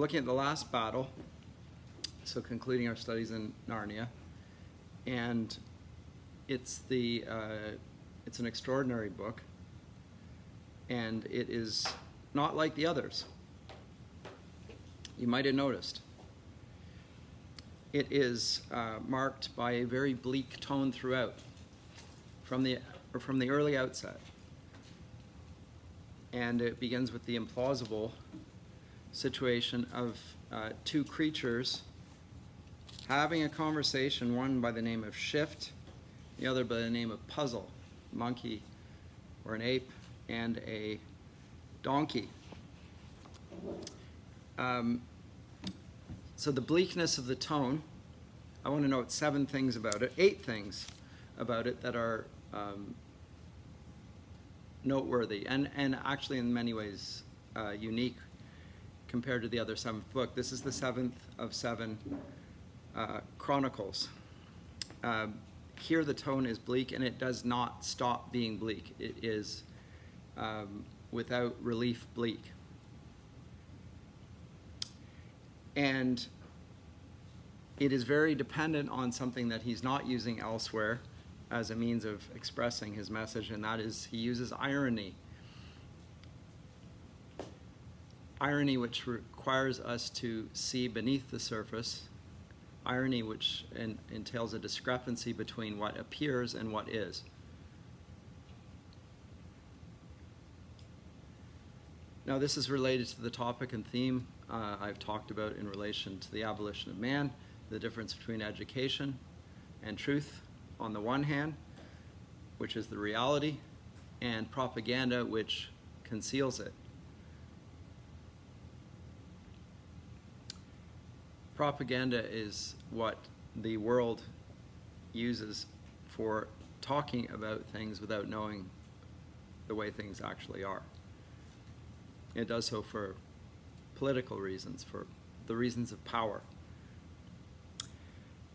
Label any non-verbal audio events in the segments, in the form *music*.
looking at the last battle, so concluding our studies in Narnia, and it's the uh, it's an extraordinary book, and it is not like the others. You might have noticed. It is uh, marked by a very bleak tone throughout, from the from the early outset, and it begins with the implausible situation of uh, two creatures having a conversation, one by the name of Shift, the other by the name of Puzzle, monkey or an ape, and a donkey. Um, so the bleakness of the tone, I want to note seven things about it, eight things about it that are um, noteworthy and, and actually in many ways uh, unique compared to the other seventh book. This is the seventh of seven uh, chronicles. Uh, here the tone is bleak and it does not stop being bleak. It is um, without relief bleak. And it is very dependent on something that he's not using elsewhere as a means of expressing his message, and that is he uses irony irony which requires us to see beneath the surface, irony which entails a discrepancy between what appears and what is. Now this is related to the topic and theme uh, I've talked about in relation to the abolition of man, the difference between education and truth on the one hand, which is the reality, and propaganda which conceals it. Propaganda is what the world uses for talking about things without knowing the way things actually are. It does so for political reasons, for the reasons of power.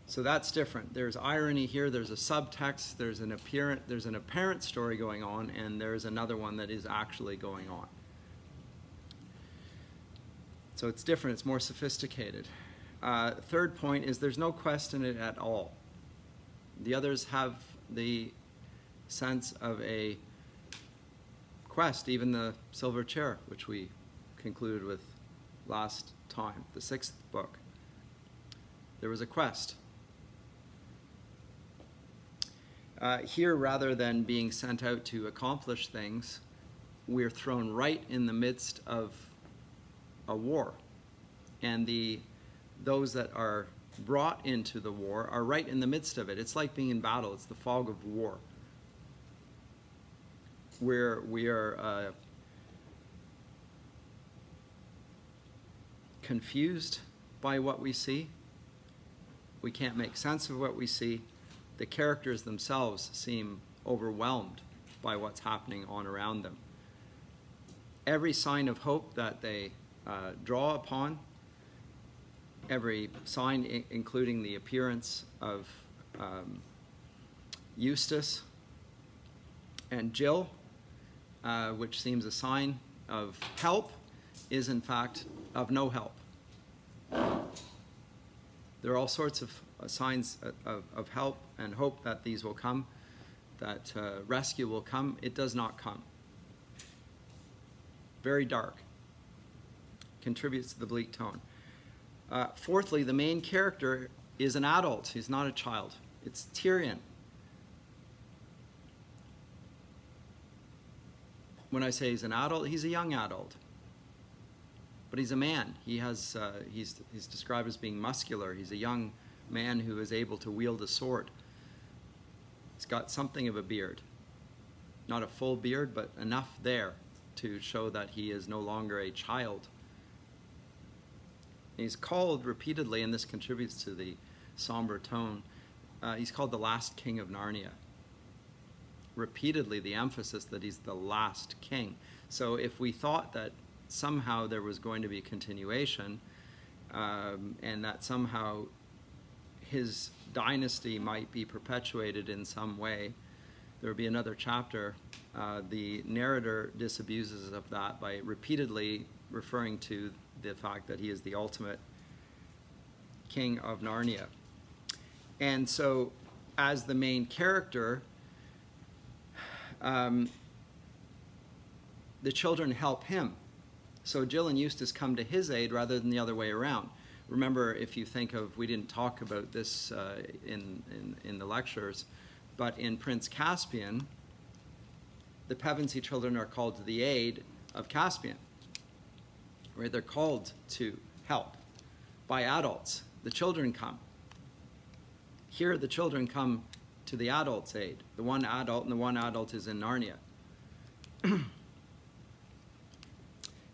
So that's different. There's irony here, there's a subtext, there's an apparent, there's an apparent story going on, and there's another one that is actually going on. So it's different, it's more sophisticated. Uh, third point is there's no quest in it at all. The others have the sense of a quest, even the silver chair, which we concluded with last time, the sixth book. There was a quest. Uh, here, rather than being sent out to accomplish things, we're thrown right in the midst of a war. And the those that are brought into the war are right in the midst of it. It's like being in battle. It's the fog of war. Where we are uh, confused by what we see. We can't make sense of what we see. The characters themselves seem overwhelmed by what's happening on around them. Every sign of hope that they uh, draw upon every sign, including the appearance of um, Eustace and Jill, uh, which seems a sign of help, is in fact of no help. There are all sorts of uh, signs of, of, help and hope that these will come, that uh, rescue will come. It does not come. Very dark. Contributes to the bleak tone. Uh, fourthly, the main character is an adult. He's not a child. It's Tirian. When I say he's an adult, he's a young adult. But he's a man. He has, uh, he's, he's described as being muscular. He's a young man who is able to wield a sword. He's got something of a beard. Not a full beard, but enough there to show that he is no longer a child he's called repeatedly, and this contributes to the somber tone, uh, he's called the last king of Narnia. Repeatedly, the emphasis that he's the last king. So if we thought that somehow there was going to be a continuation, um, and that somehow his dynasty might be perpetuated in some way, there would be another chapter. Uh, the narrator disabuses of that by repeatedly referring to the fact that he is the ultimate king of Narnia. And so, as the main character, um, the children help him. So Jill and Eustace come to his aid rather than the other way around. Remember, if you think of, we didn't talk about this uh, in, in, in the lectures, but in Prince Caspian, the Pevensie children are called to the aid of Caspian. Right? They're called to help by adults. The children come. Here, the children come to the adult's aid. The one adult, and the one adult is in Narnia. *clears throat*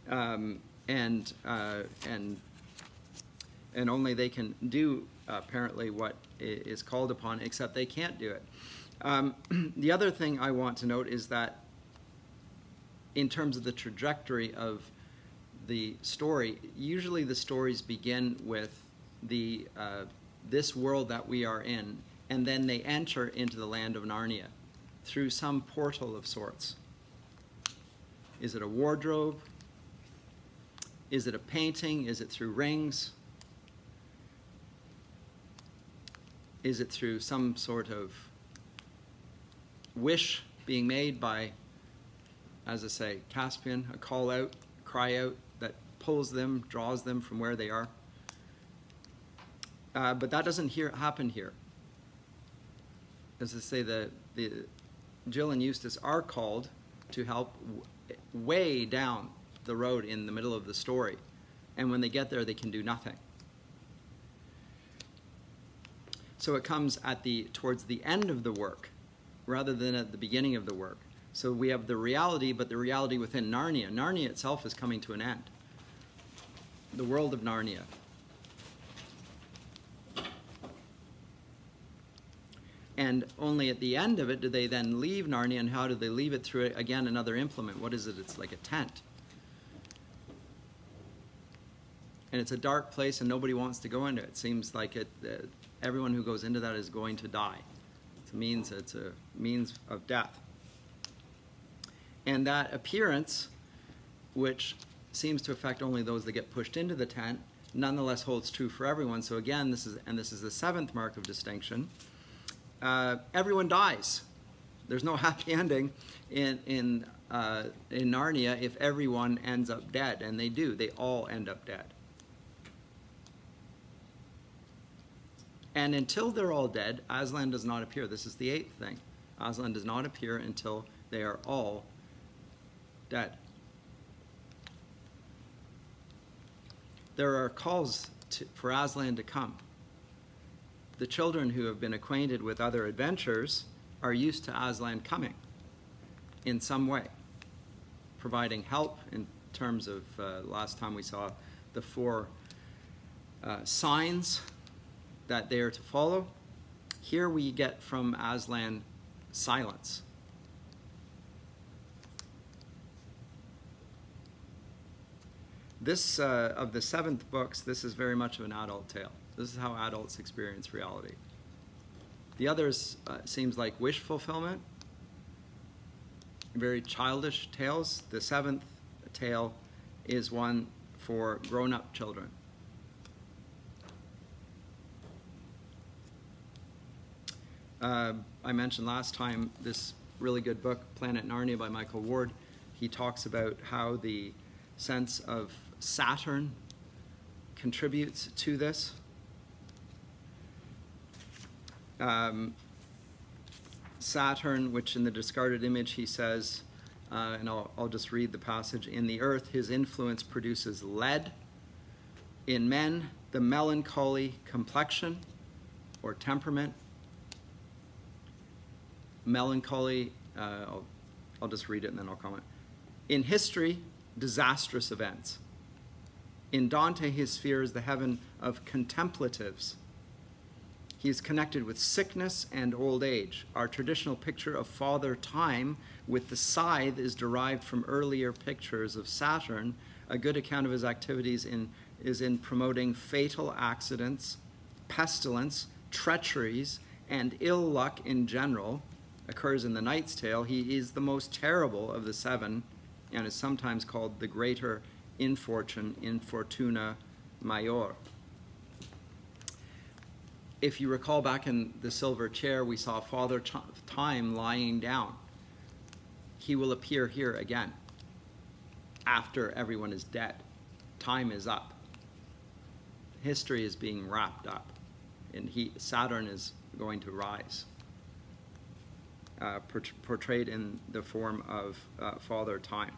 um, and uh, and and only they can do apparently what is called upon, except they can't do it. Um, *clears throat* the other thing I want to note is that in terms of the trajectory of the story, usually the stories begin with the uh, this world that we are in, and then they enter into the land of Narnia through some portal of sorts. Is it a wardrobe? Is it a painting? Is it through rings? Is it through some sort of wish being made by, as I say, Caspian, a call out, cry out pulls them, draws them from where they are? Uh, but that doesn't happen here. As I say, the, the Jill and Eustace are called to help way down the road in the middle of the story. And when they get there, they can do nothing. So it comes at the towards the end of the work rather than at the beginning of the work. So we have the reality, but the reality within Narnia. Narnia itself is coming to an end. The world of Narnia. And only at the end of it do they then leave Narnia, and how do they leave it through, again, another implement? What is it? It's like a tent. And it's a dark place, and nobody wants to go into it. It seems like it, uh, everyone who goes into that is going to die. It's a means, it's a means of death. And that appearance, which seems to affect only those that get pushed into the tent, nonetheless holds true for everyone. So again, this is, and this is the seventh mark of distinction, uh, everyone dies. There's no *laughs* happy ending in, in, uh, in Narnia if everyone ends up dead, and they do. They all end up dead. And until they're all dead, Aslan does not appear. This is the eighth thing. Aslan does not appear until they are all dead. There are calls to, for Aslan to come. The children who have been acquainted with other adventures are used to Aslan coming in some way, providing help in terms of uh, last time we saw the four uh, signs that they are to follow. Here we get from Aslan silence. This, uh, of the seventh books, this is very much of an adult tale. This is how adults experience reality. The others uh, seems like wish fulfillment, very childish tales. The seventh tale is one for grown-up children. Uh, I mentioned last time this really good book, Planet Narnia by Michael Ward. He talks about how the sense of Saturn contributes to this. Um, Saturn, which in the discarded image he says, uh, and I'll, I'll just read the passage, in the earth his influence produces lead. In men, the melancholy complexion or temperament melancholy, uh, I'll, I'll just read it and then I'll comment. In history, disastrous events. In Dante, his sphere is the heaven of contemplatives. He is connected with sickness and old age. Our traditional picture of Father Time with the scythe is derived from earlier pictures of Saturn. A good account of his activities in, is in promoting fatal accidents, pestilence, treacheries, and ill luck in general, occurs in the Knight's Tale, he is the most terrible of the seven and is sometimes called the greater infortune, infortuna major. If you recall back in the silver chair, we saw Father Time lying down. He will appear here again after everyone is dead. Time is up. History is being wrapped up, and he, Saturn is going to rise uh, portrayed in the form of uh, Father Time.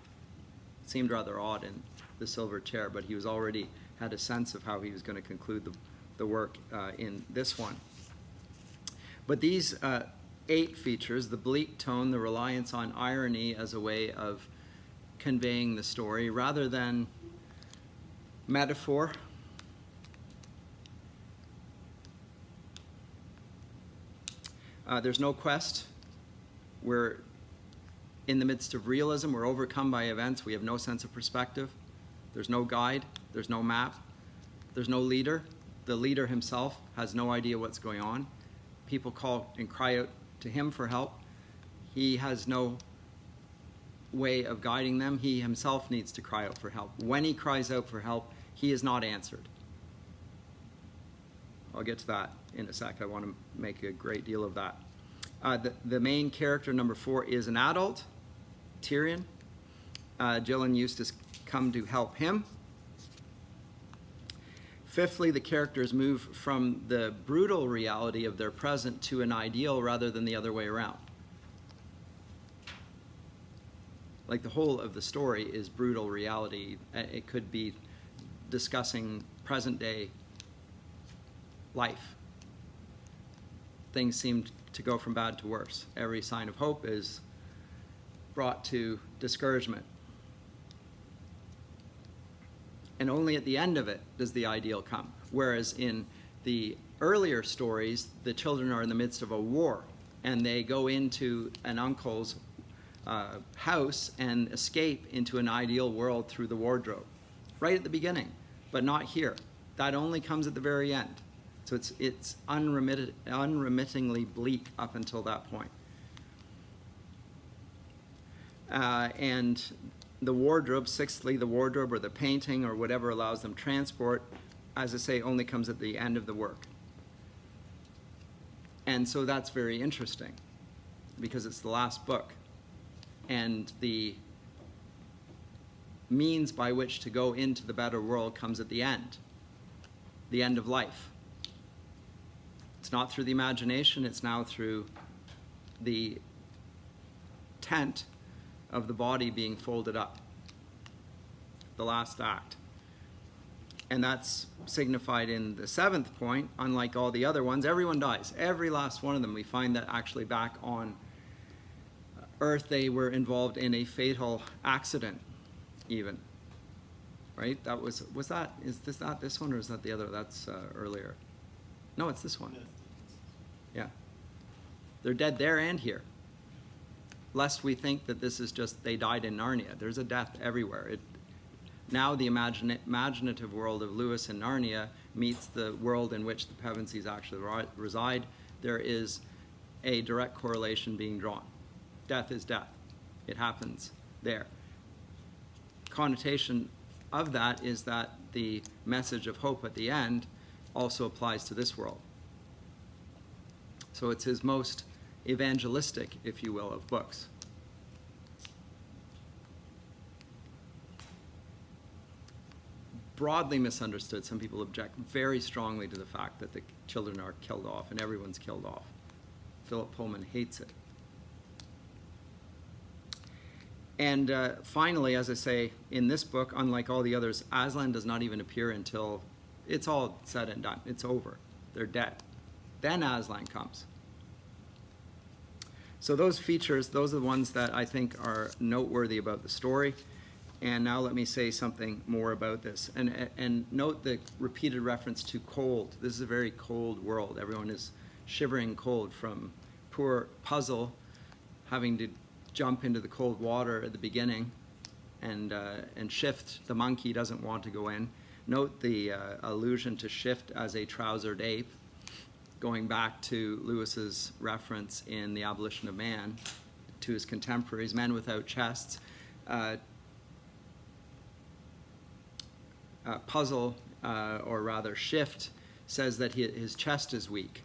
It seemed rather odd in the silver chair, but he was already had a sense of how he was going to conclude the, the work uh, in this one. But these uh, eight features, the bleak tone, the reliance on irony as a way of conveying the story, rather than metaphor, Uh, there's no quest we're in the midst of realism. We're overcome by events. We have no sense of perspective. There's no guide. There's no map. There's no leader. The leader himself has no idea what's going on. People call and cry out to him for help. He has no way of guiding them. He himself needs to cry out for help. When he cries out for help, he is not answered. I'll get to that in a sec. I want to make a great deal of that. Uh, the, the main character, number four, is an adult, Tirian. Uh, Jill and Eustace come to help him. Fifthly, the characters move from the brutal reality of their present to an ideal rather than the other way around. Like the whole of the story is brutal reality. Uh, it could be discussing present day life. Things seem to go from bad to worse. Every sign of hope is brought to discouragement. And only at the end of it does the ideal come. Whereas in the earlier stories, the children are in the midst of a war and they go into an uncle's uh, house and escape into an ideal world through the wardrobe. Right at the beginning, but not here. That only comes at the very end. So it's, it's unremitted, unremittingly bleak up until that point. Uh, and the wardrobe, sixthly, the wardrobe or the painting or whatever allows them transport, as I say, only comes at the end of the work. And so that's very interesting because it's the last book. And the means by which to go into the better world comes at the end, the end of life. It's not through the imagination, it's now through the tent of the body being folded up. The last act. And that's signified in the seventh point. Unlike all the other ones, everyone dies. Every last one of them. We find that actually back on Earth, they were involved in a fatal accident, even. Right? That was, was that, is this not this one or is that the other? That's uh, earlier. No, it's this one. Yeah. They're dead there and here. Lest we think that this is just they died in Narnia. There's a death everywhere. It, now the imaginative world of Lewis and Narnia meets the world in which the Pevensies actually reside. There is a direct correlation being drawn. Death is death. It happens there. Connotation of that is that the message of hope at the end also applies to this world. So it's his most evangelistic, if you will, of books. Broadly misunderstood, some people object very strongly to the fact that the children are killed off and everyone's killed off. Philip Pullman hates it. And uh, finally, as I say, in this book, unlike all the others, Aslan does not even appear until it's all said and done. It's over. They're dead. Then Aslan comes. So those features, those are the ones that I think are noteworthy about the story. And now let me say something more about this. And, and note the repeated reference to cold. This is a very cold world. Everyone is shivering cold from poor Puzzle having to jump into the cold water at the beginning and, uh, and Shift, the monkey, doesn't want to go in. Note the uh, allusion to Shift as a trousered ape going back to Lewis's reference in The Abolition of Man to his contemporaries, men without chests. Uh, uh, puzzle, uh, or rather shift, says that his chest is weak.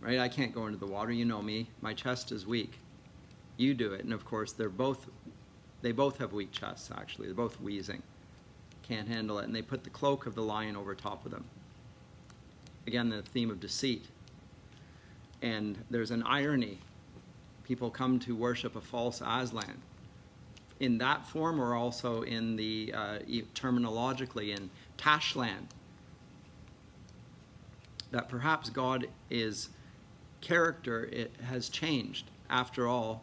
Right? I can't go into the water. You know me. My chest is weak. You do it. And of course, they're both, they both have weak chests, actually. They're both wheezing. Can't handle it. And they put the cloak of the lion over top of them. Again, the theme of deceit. And there's an irony. People come to worship a false Aslan in that form or also in the uh, terminologically in Tashlan, that perhaps God is character it has changed. After all,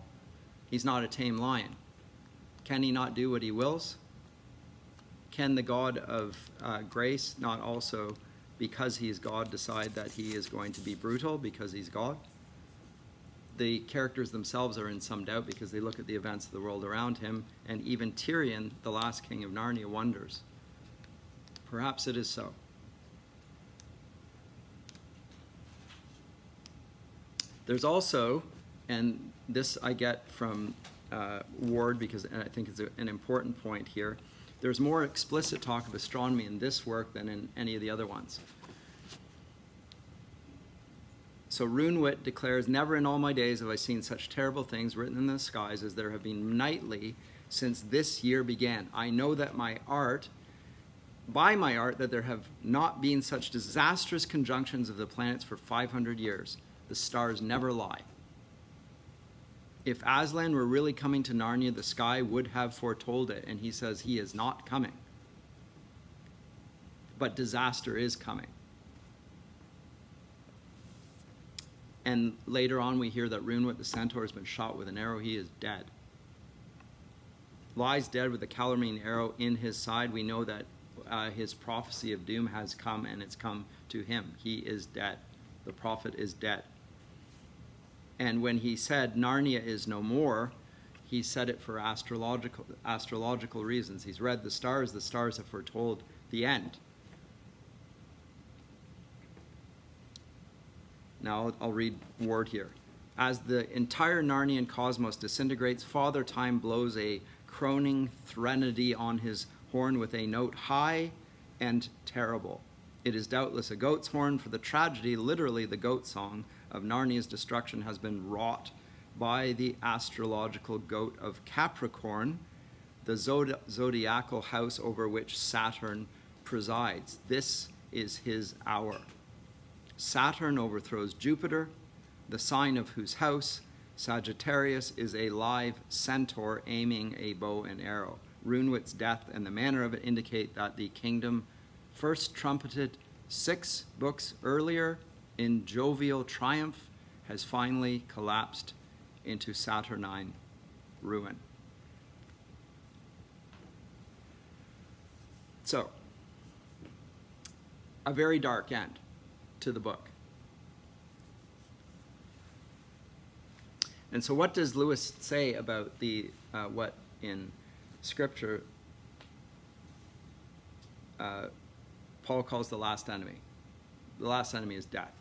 he's not a tame lion. Can he not do what he wills? Can the God of uh, grace not also, because he's God, decide that he is going to be brutal because he's God? The characters themselves are in some doubt because they look at the events of the world around him, and even Tirian, the last king of Narnia, wonders. Perhaps it is so. There's also, and this I get from uh, Ward because I think it's a, an important point here, there's more explicit talk of astronomy in this work than in any of the other ones. So Roonwit declares, Never in all my days have I seen such terrible things written in the skies as there have been nightly since this year began. I know that my art, by my art, that there have not been such disastrous conjunctions of the planets for 500 years. The stars never lie. If Aslan were really coming to Narnia, the sky would have foretold it, and he says he is not coming. But disaster is coming. And later on, we hear that Roonwit the centaur has been shot with an arrow. He is dead. Lies dead with a Calormene arrow in his side. We know that uh, his prophecy of doom has come, and it's come to him. He is dead. The prophet is dead. And when he said Narnia is no more, he said it for astrological, astrological reasons. He's read the stars, the stars have foretold the end. Now I'll, I'll read Ward here. As the entire Narnian cosmos disintegrates, Father Time blows a croning threnody on his horn with a note high and terrible. It is doubtless a goat's horn, for the tragedy, literally the goat song, of Narnia's destruction has been wrought by the astrological goat of Capricorn, the zod zodiacal house over which Saturn presides. This is his hour. Saturn overthrows Jupiter, the sign of whose house Sagittarius is a live centaur aiming a bow and arrow. Roonwit's death and the manner of it indicate that the kingdom first trumpeted six books earlier in jovial triumph has finally collapsed into saturnine ruin. So, a very dark end to the book. And so what does Lewis say about the uh, what in Scripture uh, Paul calls the last enemy? The last enemy is death.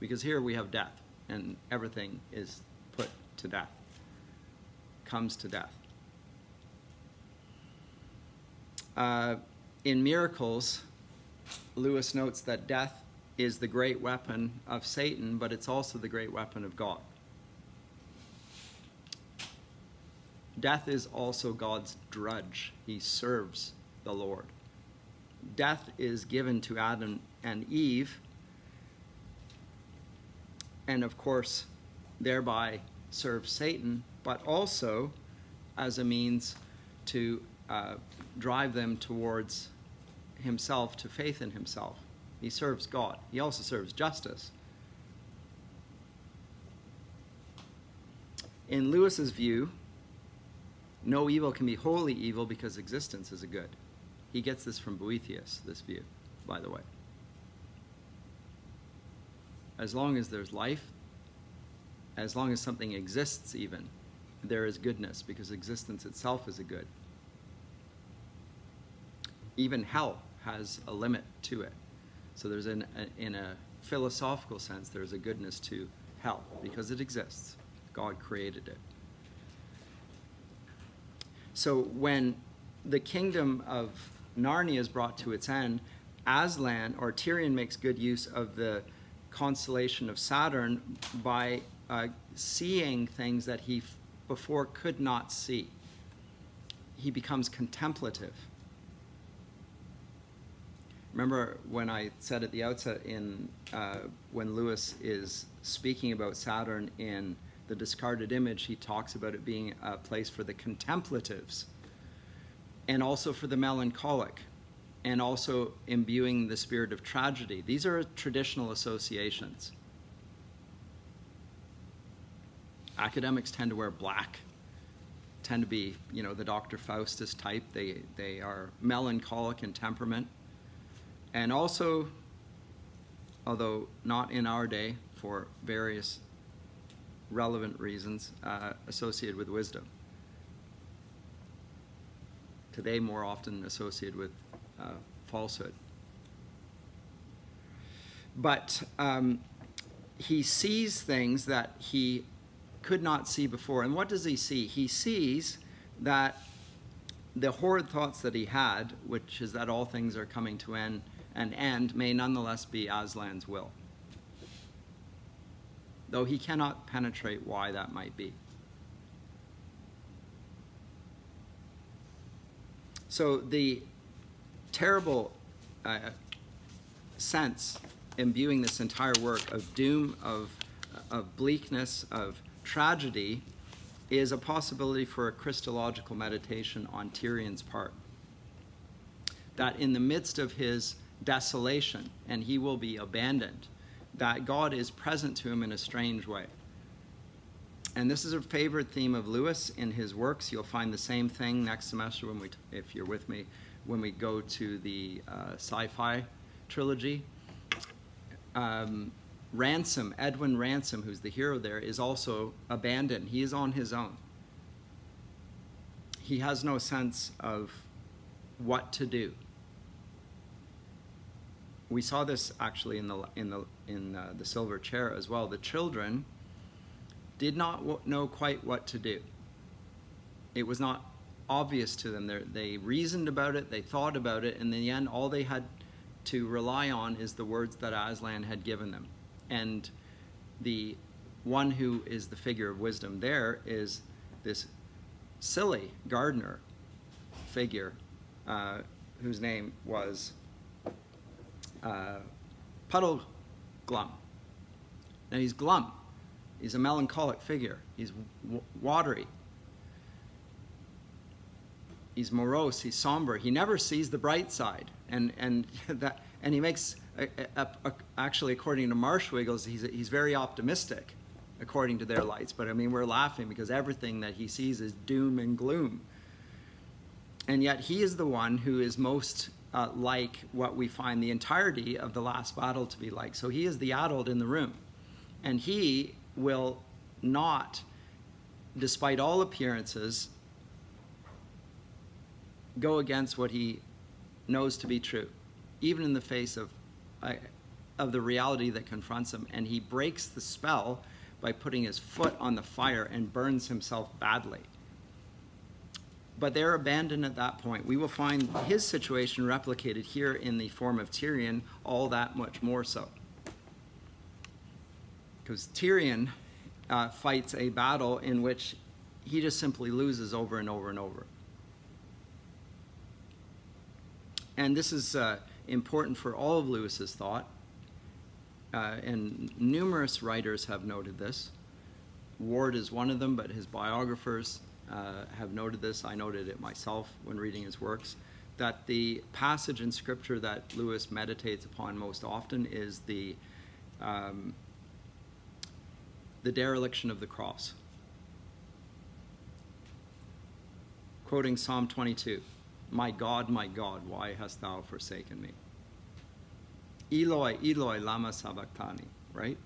Because here we have death, and everything is put to death, comes to death. Uh, in miracles, Lewis notes that death is the great weapon of Satan, but it's also the great weapon of God. Death is also God's drudge. He serves the Lord. Death is given to Adam and Eve and of course thereby serve Satan, but also as a means to uh, drive them towards himself, to faith in himself. He serves God. He also serves justice. In Lewis's view, no evil can be wholly evil because existence is a good. He gets this from Boethius, this view, by the way as long as there's life, as long as something exists even, there is goodness because existence itself is a good. Even hell has a limit to it. So there's an, a, in a philosophical sense, there's a goodness to hell because it exists. God created it. So when the kingdom of Narnia is brought to its end, Aslan or Tirian makes good use of the constellation of Saturn by uh, seeing things that he before could not see. He becomes contemplative. Remember when I said at the outset in uh, when Lewis is speaking about Saturn in the discarded image, he talks about it being a place for the contemplatives and also for the melancholic and also imbuing the spirit of tragedy. These are traditional associations. Academics tend to wear black, tend to be, you know, the Dr. Faustus type. They, they are melancholic in temperament. And also, although not in our day for various relevant reasons, uh, associated with wisdom. Today, more often associated with uh, falsehood. But um, he sees things that he could not see before. And what does he see? He sees that the horrid thoughts that he had, which is that all things are coming to an, an end, may nonetheless be Aslan's will. Though he cannot penetrate why that might be. So the terrible uh, sense imbuing this entire work of doom, of, of bleakness, of tragedy, is a possibility for a Christological meditation on Tirian's part. That in the midst of his desolation, and he will be abandoned, that God is present to him in a strange way. And this is a favorite theme of Lewis in his works. You'll find the same thing next semester when we, if you're with me, when we go to the uh, sci-fi trilogy. Um, Ransom, Edwin Ransom, who's the hero there, is also abandoned. He is on his own. He has no sense of what to do. We saw this actually in the in the in uh, the silver chair as well. The children did not know quite what to do. It was not obvious to them. They're, they reasoned about it, they thought about it, and in the end, all they had to rely on is the words that Aslan had given them. And the one who is the figure of wisdom there is this silly gardener figure uh, whose name was uh, Puddle Glum. Now he's glum. He's a melancholic figure. He's watery he's morose, he's somber, he never sees the bright side. And, and, *laughs* that, and he makes, a, a, a, actually, according to Marsh-wiggles, he's, he's very optimistic, according to their lights. But I mean, we're laughing because everything that he sees is doom and gloom. And yet, he is the one who is most uh, like what we find the entirety of the last battle to be like. So he is the adult in the room. And he will not, despite all appearances, go against what he knows to be true, even in the face of, uh, of the reality that confronts him. And he breaks the spell by putting his foot on the fire and burns himself badly. But they're abandoned at that point. We will find his situation replicated here in the form of Tirian, all that much more so. Because Tirian uh, fights a battle in which he just simply loses over and over and over. And this is uh, important for all of Lewis's thought, uh, and numerous writers have noted this. Ward is one of them, but his biographers uh, have noted this. I noted it myself when reading his works. That the passage in Scripture that Lewis meditates upon most often is the um, the dereliction of the cross. Quoting Psalm 22. My God, my God, why hast thou forsaken me? Eloi, Eloi, lama sabachthani, right?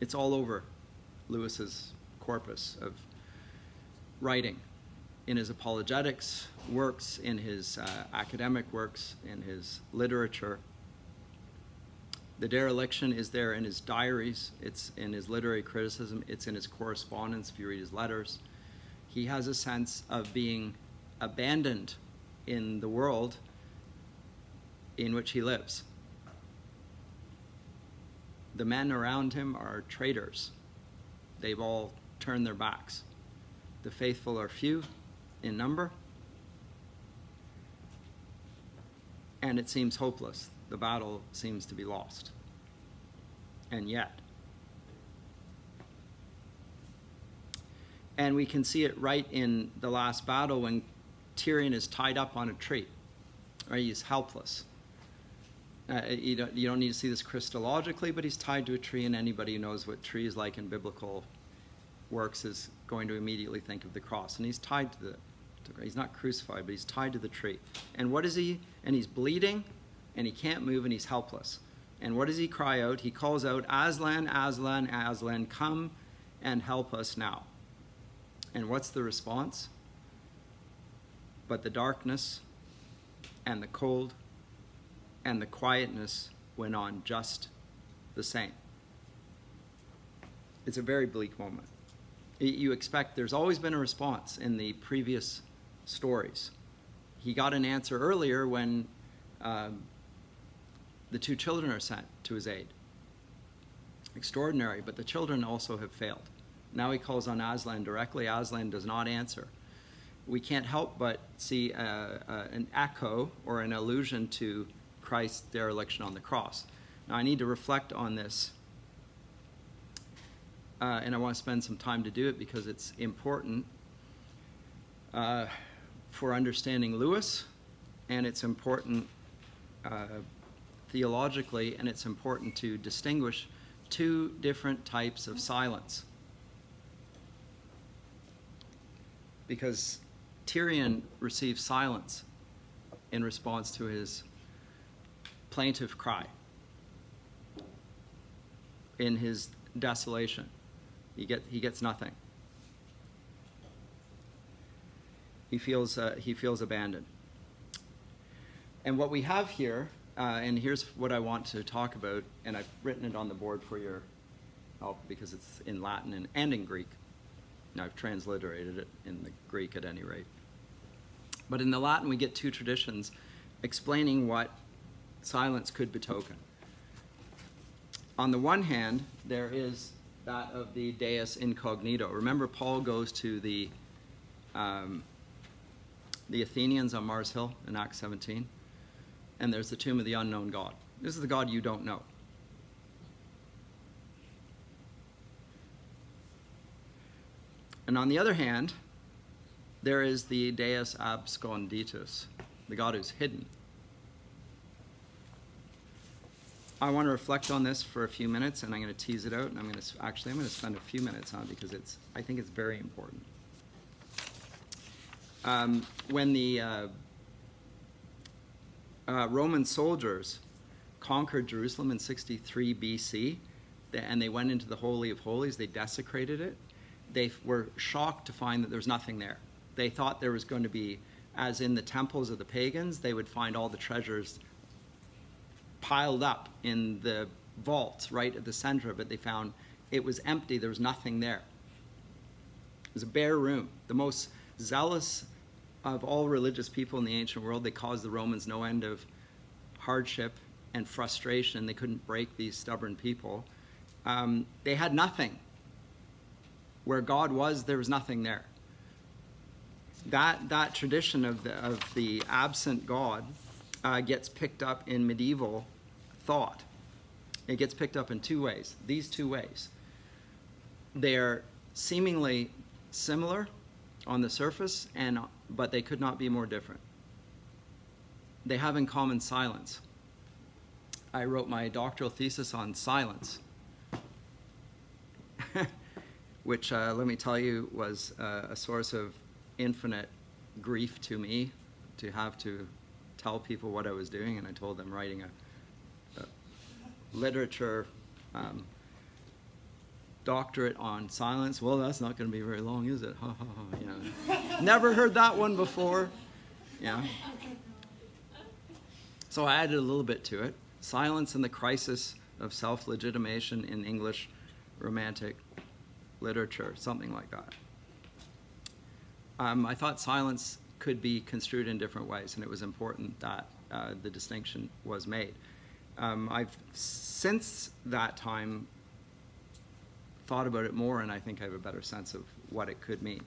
It's all over Lewis's corpus of writing in his apologetics works, in his uh, academic works, in his literature. The dereliction is there in his diaries, it's in his literary criticism, it's in his correspondence if you read his letters. He has a sense of being abandoned in the world in which he lives. The men around him are traitors. They've all turned their backs. The faithful are few in number, and it seems hopeless. The battle seems to be lost. And yet, and we can see it right in the last battle when Tirian is tied up on a tree, right? He's helpless. Uh, you, don't, you don't need to see this Christologically, but he's tied to a tree, and anybody who knows what trees like in biblical works is going to immediately think of the cross. And he's tied to the, to, he's not crucified, but he's tied to the tree. And what is he? And he's bleeding, and he can't move, and he's helpless. And what does he cry out? He calls out, Aslan, Aslan, Aslan, come and help us now. And what's the response? But the darkness and the cold and the quietness went on just the same. It's a very bleak moment. You expect there's always been a response in the previous stories. He got an answer earlier when um, the two children are sent to his aid. Extraordinary, but the children also have failed. Now he calls on Aslan directly. Aslan does not answer. We can't help but see uh, uh, an echo or an allusion to Christ's dereliction on the cross. Now, I need to reflect on this, uh, and I want to spend some time to do it because it's important uh, for understanding Lewis, and it's important theologically, and it's important to distinguish two different types of silence. Because Tirian receives silence in response to his plaintive cry in his desolation. He, get, he gets nothing. He feels, uh, he feels abandoned. And what we have here, uh, and here's what I want to talk about, and I've written it on the board for your help because it's in Latin and, and in Greek. Now I've transliterated it in the Greek at any rate. But in the Latin, we get two traditions explaining what silence could betoken. On the one hand, there is that of the Deus incognito. Remember, Paul goes to the um, the Athenians on Mars Hill in Acts 17, and there's the tomb of the unknown God. This is the God you don't know. And on the other hand, there is the Deus absconditus, the God who's hidden. I want to reflect on this for a few minutes, and I'm going to tease it out, and I'm going to actually I'm going to spend a few minutes on it because it's I think it's very important. Um, when the uh, uh, Roman soldiers conquered Jerusalem in 63 BC, and they went into the Holy of Holies, they desecrated it. They were shocked to find that there was nothing there. They thought there was going to be, as in the temples of the pagans, they would find all the treasures piled up in the vault right at the center of it. They found it was empty, there was nothing there. It was a bare room. The most zealous of all religious people in the ancient world, they caused the Romans no end of hardship and frustration. They couldn't break these stubborn people. Um, they had nothing. Where God was, there was nothing there. That, that tradition of the, of the absent God uh, gets picked up in medieval thought. It gets picked up in two ways, these two ways. They're seemingly similar on the surface, and, but they could not be more different. They have in common silence. I wrote my doctoral thesis on silence, *laughs* which, uh, let me tell you, was uh, a source of infinite grief to me to have to tell people what I was doing, and I told them writing a literature um, doctorate on silence. Well, that's not going to be very long, is it? Ha ha ha. Never heard that one before. Yeah. So I added a little bit to it. Silence in the crisis of self legitimation in English Romantic literature, something like that. Um, I thought silence could be construed in different ways, and it was important that uh, the distinction was made. Um, I've since that time thought about it more, and I think I have a better sense of what it could mean.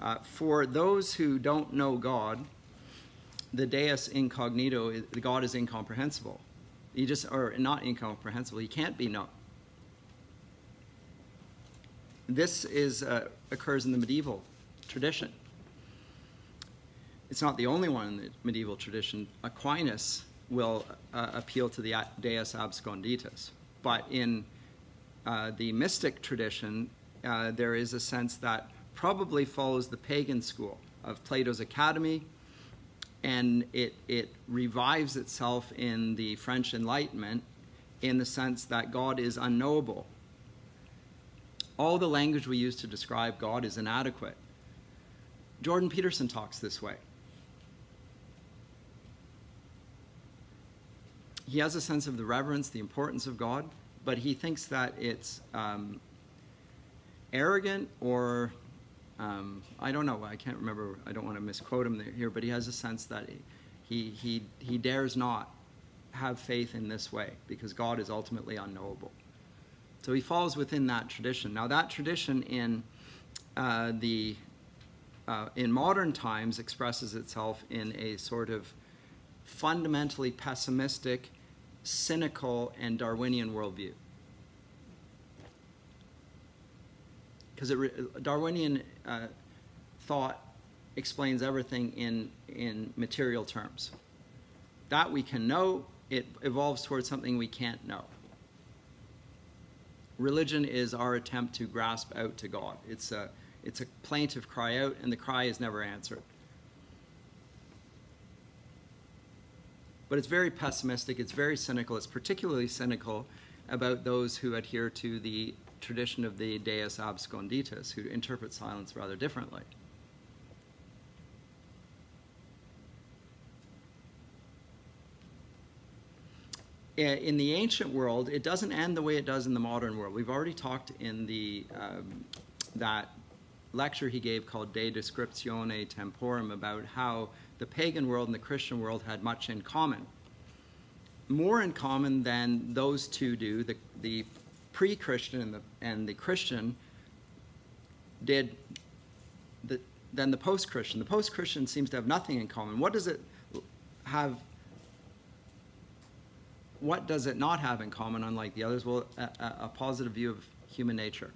Uh, for those who don't know God, the Deus incognito, God is incomprehensible. He just, or not incomprehensible, he can't be known. This is, uh, occurs in the medieval tradition. It's not the only one in the medieval tradition. Aquinas will uh, appeal to the Deus absconditus. But in uh, the mystic tradition, uh, there is a sense that probably follows the pagan school of Plato's Academy, and it, it revives itself in the French Enlightenment in the sense that God is unknowable. All the language we use to describe God is inadequate. Jordan Peterson talks this way. He has a sense of the reverence, the importance of God, but he thinks that it's um, arrogant or um, I don't know. I can't remember. I don't want to misquote him here, but he has a sense that he, he, he dares not have faith in this way because God is ultimately unknowable. So he falls within that tradition. Now, that tradition in uh, the uh, in modern times expresses itself in a sort of fundamentally pessimistic, cynical, and Darwinian worldview. Because Darwinian uh, thought explains everything in, in material terms. That we can know, it evolves towards something we can't know. Religion is our attempt to grasp out to God. It's a, it's a plaintive cry out, and the cry is never answered. But it's very pessimistic, it's very cynical, it's particularly cynical about those who adhere to the tradition of the Deus absconditus, who interpret silence rather differently. in the ancient world, it doesn't end the way it does in the modern world. We've already talked in the um, that lecture he gave called De Descriptione Temporum about how the pagan world and the Christian world had much in common. More in common than those two do. The, the pre-Christian and the, and the Christian did the, than the post-Christian. The post-Christian seems to have nothing in common. What does it have? What does it not have in common, unlike the others? Well, a, a positive view of human nature.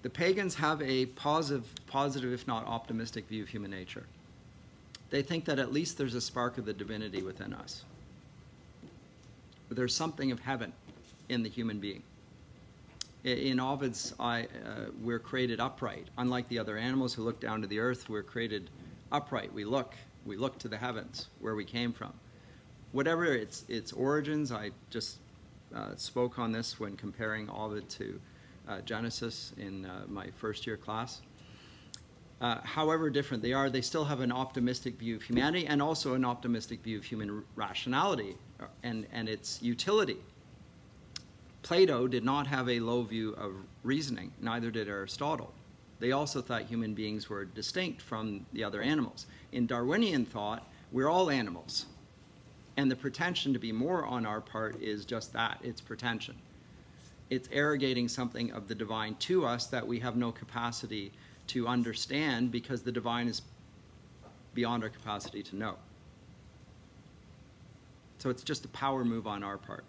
The pagans have a positive, positive, if not optimistic, view of human nature. They think that at least there's a spark of the divinity within us. There's something of heaven in the human being. In Ovid's eye, uh, we're created upright. Unlike the other animals who look down to the earth, we're created upright. We look, we look to the heavens, where we came from. Whatever its, its origins, I just uh, spoke on this when comparing Ovid to uh, Genesis in uh, my first year class. Uh, however different they are, they still have an optimistic view of humanity and also an optimistic view of human rationality uh, and, and its utility. Plato did not have a low view of reasoning, neither did Aristotle. They also thought human beings were distinct from the other animals. In Darwinian thought, we're all animals. And the pretension to be more on our part is just that it's pretension it's arrogating something of the divine to us that we have no capacity to understand because the divine is beyond our capacity to know. So it's just a power move on our part.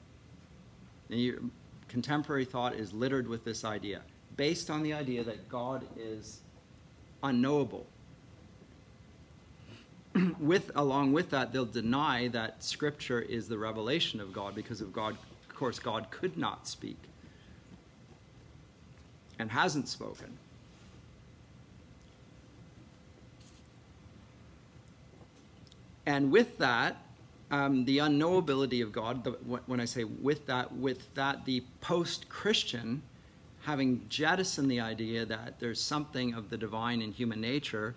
You, contemporary thought is littered with this idea, based on the idea that God is unknowable. *clears throat* with along with that, they'll deny that Scripture is the revelation of God because of God. Of course, God could not speak and hasn't spoken. And with that, um, the unknowability of God, the, when I say with that, with that, the post-Christian, having jettisoned the idea that there's something of the divine in human nature,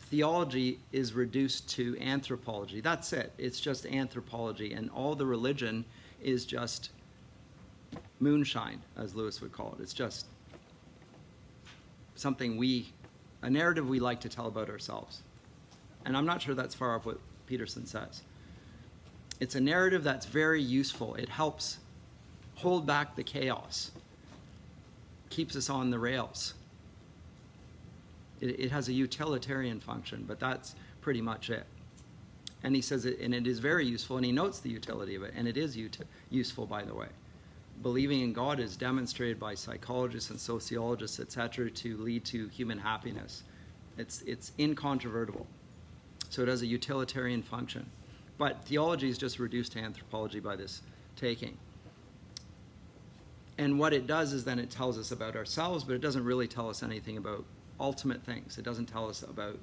theology is reduced to anthropology. That's it. It's just anthropology. And all the religion is just moonshine, as Lewis would call it. It's just something we, a narrative we like to tell about ourselves. And I'm not sure that's far off what Peterson says. It's a narrative that's very useful. It helps hold back the chaos, keeps us on the rails. It, it has a utilitarian function, but that's pretty much it. And he says it, and it is very useful, and he notes the utility of it, and it is useful, by the way. Believing in God is demonstrated by psychologists and sociologists, etc., to lead to human happiness. It's, it's incontrovertible. So it has a utilitarian function. But theology is just reduced to anthropology by this taking. And what it does is then it tells us about ourselves, but it doesn't really tell us anything about ultimate things. It doesn't tell us about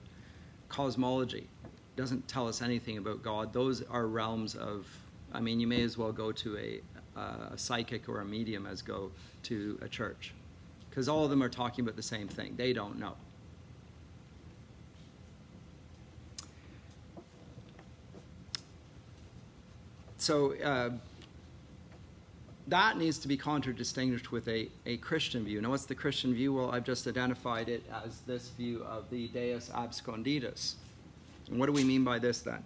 cosmology. It doesn't tell us anything about God. Those are realms of, I mean, you may as well go to a, a psychic or a medium as go to a church. Because all of them are talking about the same thing. They don't know. So, uh, that needs to be contradistinguished with a, a Christian view. Now, what's the Christian view? Well, I've just identified it as this view of the Deus absconditus. And what do we mean by this then?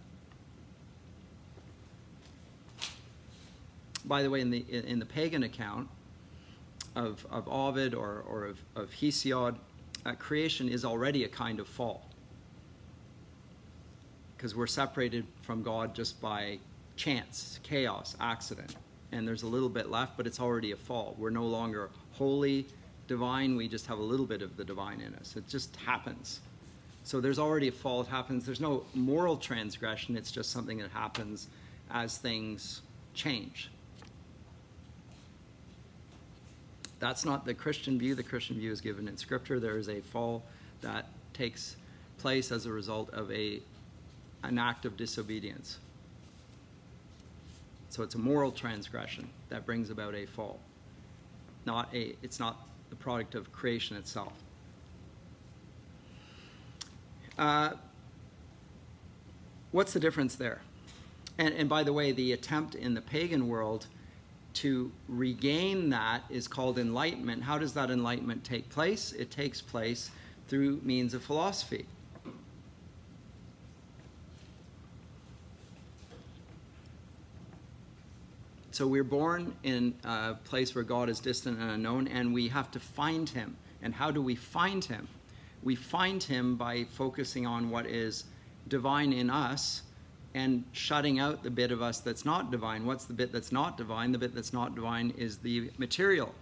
By the way, in the, in the pagan account of, of Ovid or, or of, of Hesiod, uh, creation is already a kind of fall. Because we're separated from God just by chance, chaos, accident and there's a little bit left, but it's already a fall. We're no longer holy, divine, we just have a little bit of the divine in us. It just happens. So there's already a fall, it happens. There's no moral transgression, it's just something that happens as things change. That's not the Christian view. The Christian view is given in Scripture. There is a fall that takes place as a result of a, an act of disobedience. So it's a moral transgression that brings about a fall. Not a, it's not the product of creation itself. Uh, what's the difference there? And, and by the way, the attempt in the pagan world to regain that is called enlightenment. How does that enlightenment take place? It takes place through means of philosophy. So we're born in a place where God is distant and unknown, and we have to find him. And how do we find him? We find him by focusing on what is divine in us and shutting out the bit of us that's not divine. What's the bit that's not divine? The bit that's not divine is the material.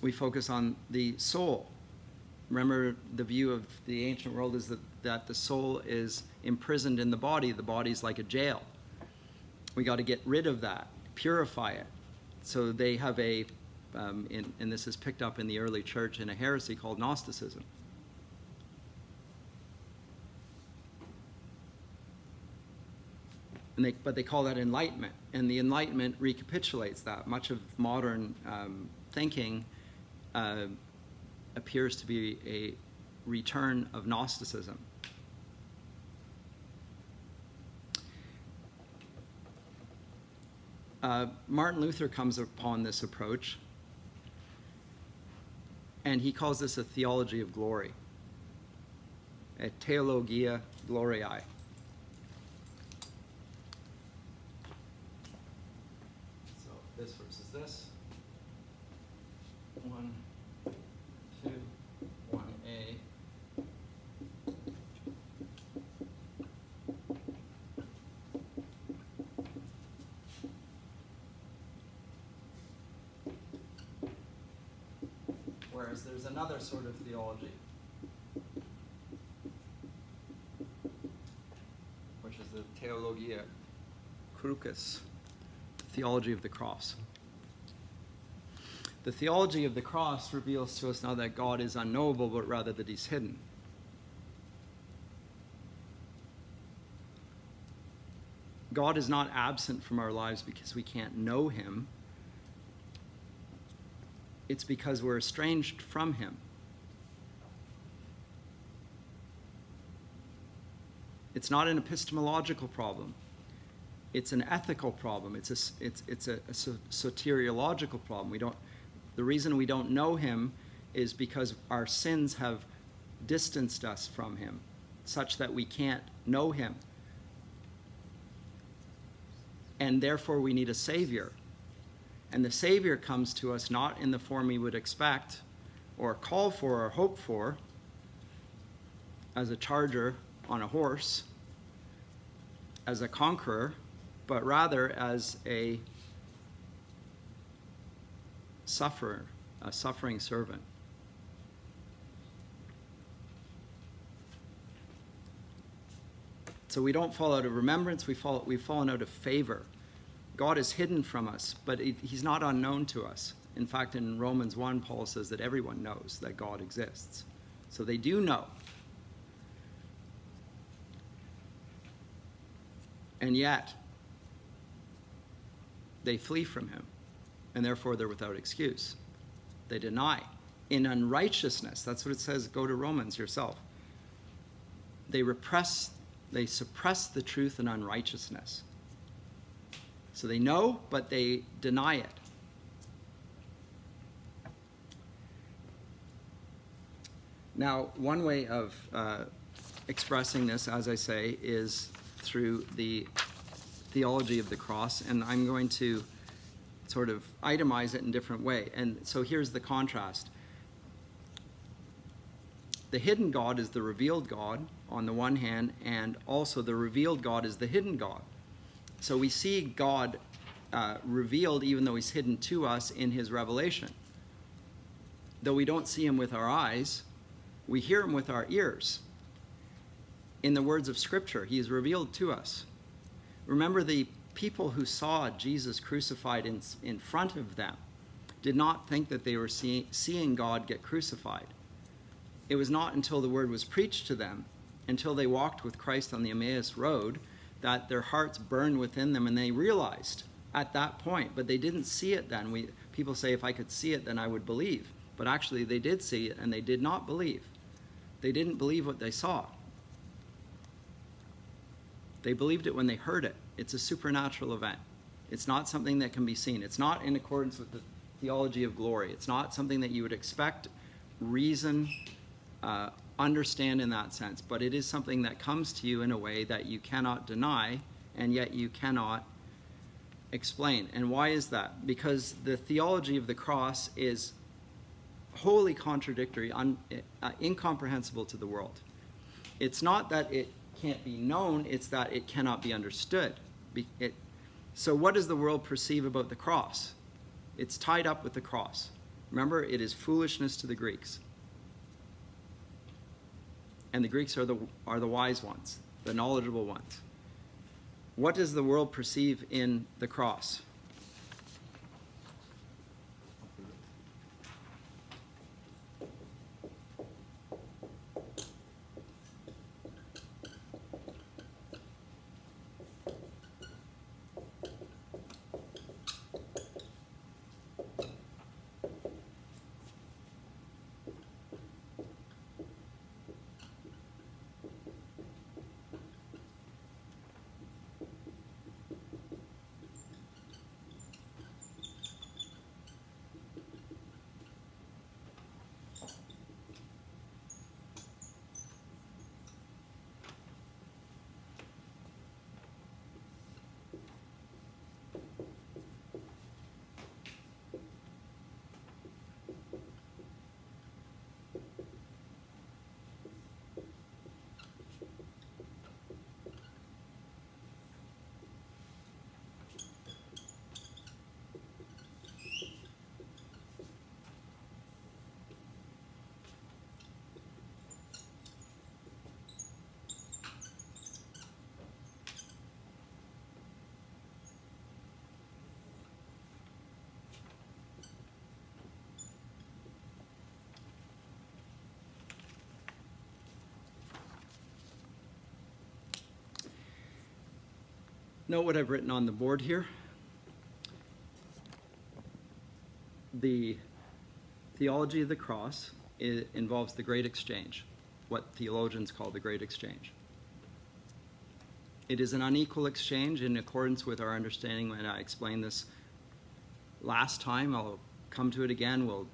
We focus on the soul. Remember, the view of the ancient world is that, that the soul is imprisoned in the body. The body's like a jail. We got to get rid of that purify it. So they have a, um, in, and this is picked up in the early church in a heresy called Gnosticism. And they, but they call that enlightenment. And the enlightenment recapitulates that. Much of modern um, thinking uh, appears to be a return of Gnosticism. Uh, Martin Luther comes upon this approach, and he calls this a theology of glory, a theologia gloriae. So this versus this. One, two, one A. Whereas there's another sort of theology, which is the Theologia Crucis, theology of the cross. The theology of the cross reveals to us not that God is unknowable, but rather that he's hidden. God is not absent from our lives because we can't know him it's because we're estranged from Him. It's not an epistemological problem. It's an ethical problem. It's a, it's, it's a, a soteriological problem. We don't, the reason we don't know him is because our sins have distanced us from him, such that we can't know him. And therefore, we need a Savior. And the Savior comes to us not in the form we would expect, or call for, or hope for, as a charger on a horse, as a conqueror, but rather as a sufferer, a suffering servant. So we don't fall out of remembrance, we fall, we've fallen out of favor. God is hidden from us, but it, he's not unknown to us. In fact, in Romans 1, Paul says that everyone knows that God exists. So they do know. And yet, they flee from him, and therefore they're without excuse. They deny. In unrighteousness, that's what it says. Go to Romans yourself. They repress they suppress the truth in unrighteousness. So they know, but they deny it. Now, one way of uh, expressing this, as I say, is through the theology of the cross, and I'm going to sort of itemize it in different way. And so here's the contrast. The hidden God is the revealed God, on the one hand, and also the revealed God is the hidden God. So we see God uh, revealed even though he's hidden to us in his revelation. Though we don't see him with our eyes, we hear him with our ears. In the words of Scripture, he is revealed to us. Remember, the people who saw Jesus crucified in, in front of them did not think that they were see, seeing God get crucified. It was not until the word was preached to them until they walked with Christ on the Emmaus Road that their hearts burned within them and they realized at that point, but they didn't see it then. We, people say, if I could see it, then I would believe. But actually, they did see it and they did not believe. They didn't believe what they saw. They believed it when they heard it. It's a supernatural event. It's not something that can be seen. It's not in accordance with the theology of glory. It's not something that you would expect reason, uh, understand in that sense, but it is something that comes to you in a way that you cannot deny and yet you cannot explain. And why is that? Because the theology of the cross is wholly contradictory, un, uh, incomprehensible to the world. It's not that it can't be known, it's that it cannot be understood. It, so, what does the world perceive about the cross? It's tied up with the cross. Remember, it is foolishness to the Greeks and the Greeks are the, are the wise ones, the knowledgeable ones. What does the world perceive in the cross? Note what I've written on the board here. The theology of the cross involves the great exchange, what theologians call the great exchange. It is an unequal exchange in accordance with our understanding when I explained this last time. I'll come to it again. We'll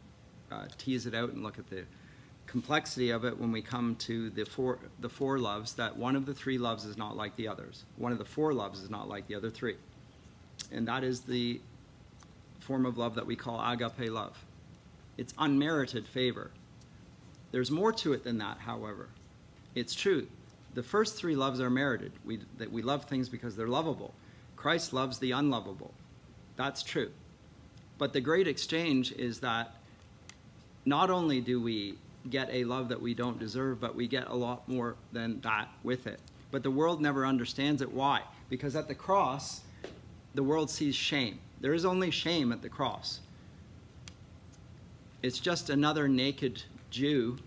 uh, tease it out and look at the complexity of it when we come to the four, the four loves, that one of the three loves is not like the others. One of the four loves is not like the other three. And that is the form of love that we call agape love. It's unmerited favor. There's more to it than that, however. It's true. The first three loves are merited. We, that we love things because they're lovable. Christ loves the unlovable. That's true. But the great exchange is that not only do we get a love that we don't deserve, but we get a lot more than that with it. But the world never understands it. Why? Because at the cross, the world sees shame. There is only shame at the cross. It's just another naked Jew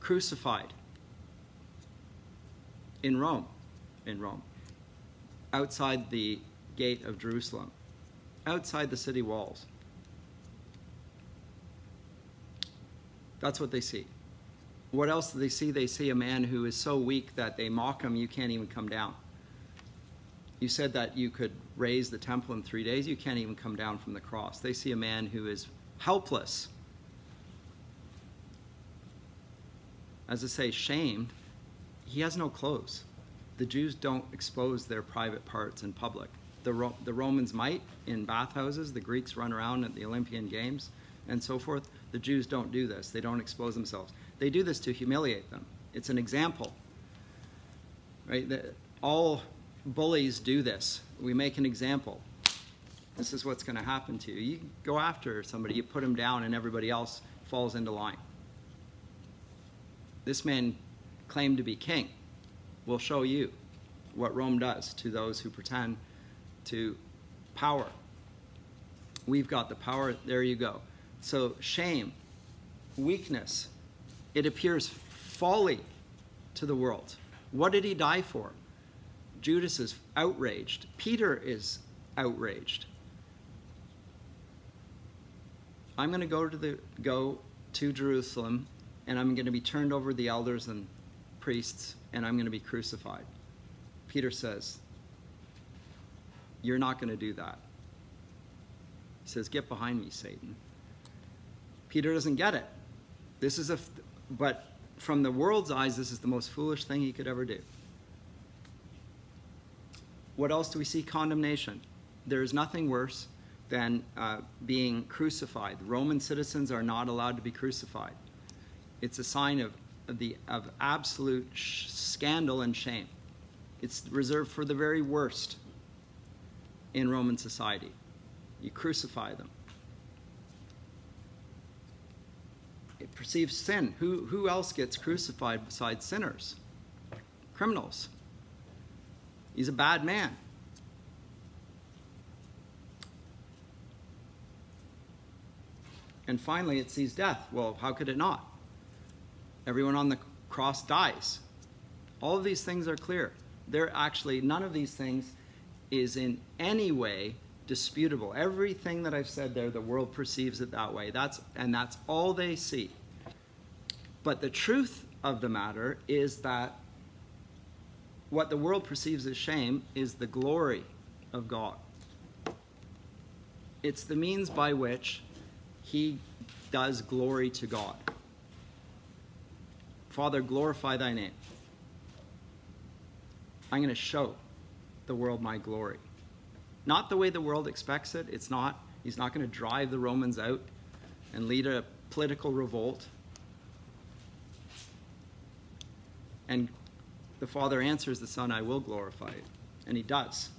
crucified in Rome, in Rome, outside the gate of Jerusalem, outside the city walls. That's what they see. What else do they see? They see a man who is so weak that they mock him, you can't even come down. You said that you could raise the temple in three days, you can't even come down from the cross. They see a man who is helpless. As I say, shamed. He has no clothes. The Jews don't expose their private parts in public. The, Ro the Romans might in bathhouses, the Greeks run around at the Olympian Games and so forth. The Jews don't do this. They don't expose themselves. They do this to humiliate them. It's an example. Right? All bullies do this. We make an example. This is what's going to happen to you. You go after somebody, you put them down, and everybody else falls into line. This man claimed to be king. We'll show you what Rome does to those who pretend to power. We've got the power. There you go. So shame, weakness, it appears folly to the world. What did he die for? Judas is outraged. Peter is outraged. I'm going to go to the go to Jerusalem and I'm going to be turned over to the elders and priests and I'm going to be crucified. Peter says, You're not going to do that. He says, Get behind me, Satan. Peter doesn't get it. This is a, but from the world's eyes, this is the most foolish thing he could ever do. What else do we see? Condemnation. There is nothing worse than uh, being crucified. Roman citizens are not allowed to be crucified. It's a sign of, of the, of absolute scandal and shame. It's reserved for the very worst in Roman society. You crucify them. Perceives sin. Who, who else gets crucified besides sinners? Criminals. He's a bad man. And finally, it sees death. Well, how could it not? Everyone on the cross dies. All of these things are clear. They're actually, none of these things is in any way disputable. Everything that I've said there, the world perceives it that way. That's, and that's all they see. But the truth of the matter is that what the world perceives as shame is the glory of God. It's the means by which he does glory to God. Father, glorify thy name. I'm going to show the world my glory. Not the way the world expects it. It's not. He's not going to drive the Romans out and lead a political revolt. And the Father answers the Son, I will glorify it. And he does.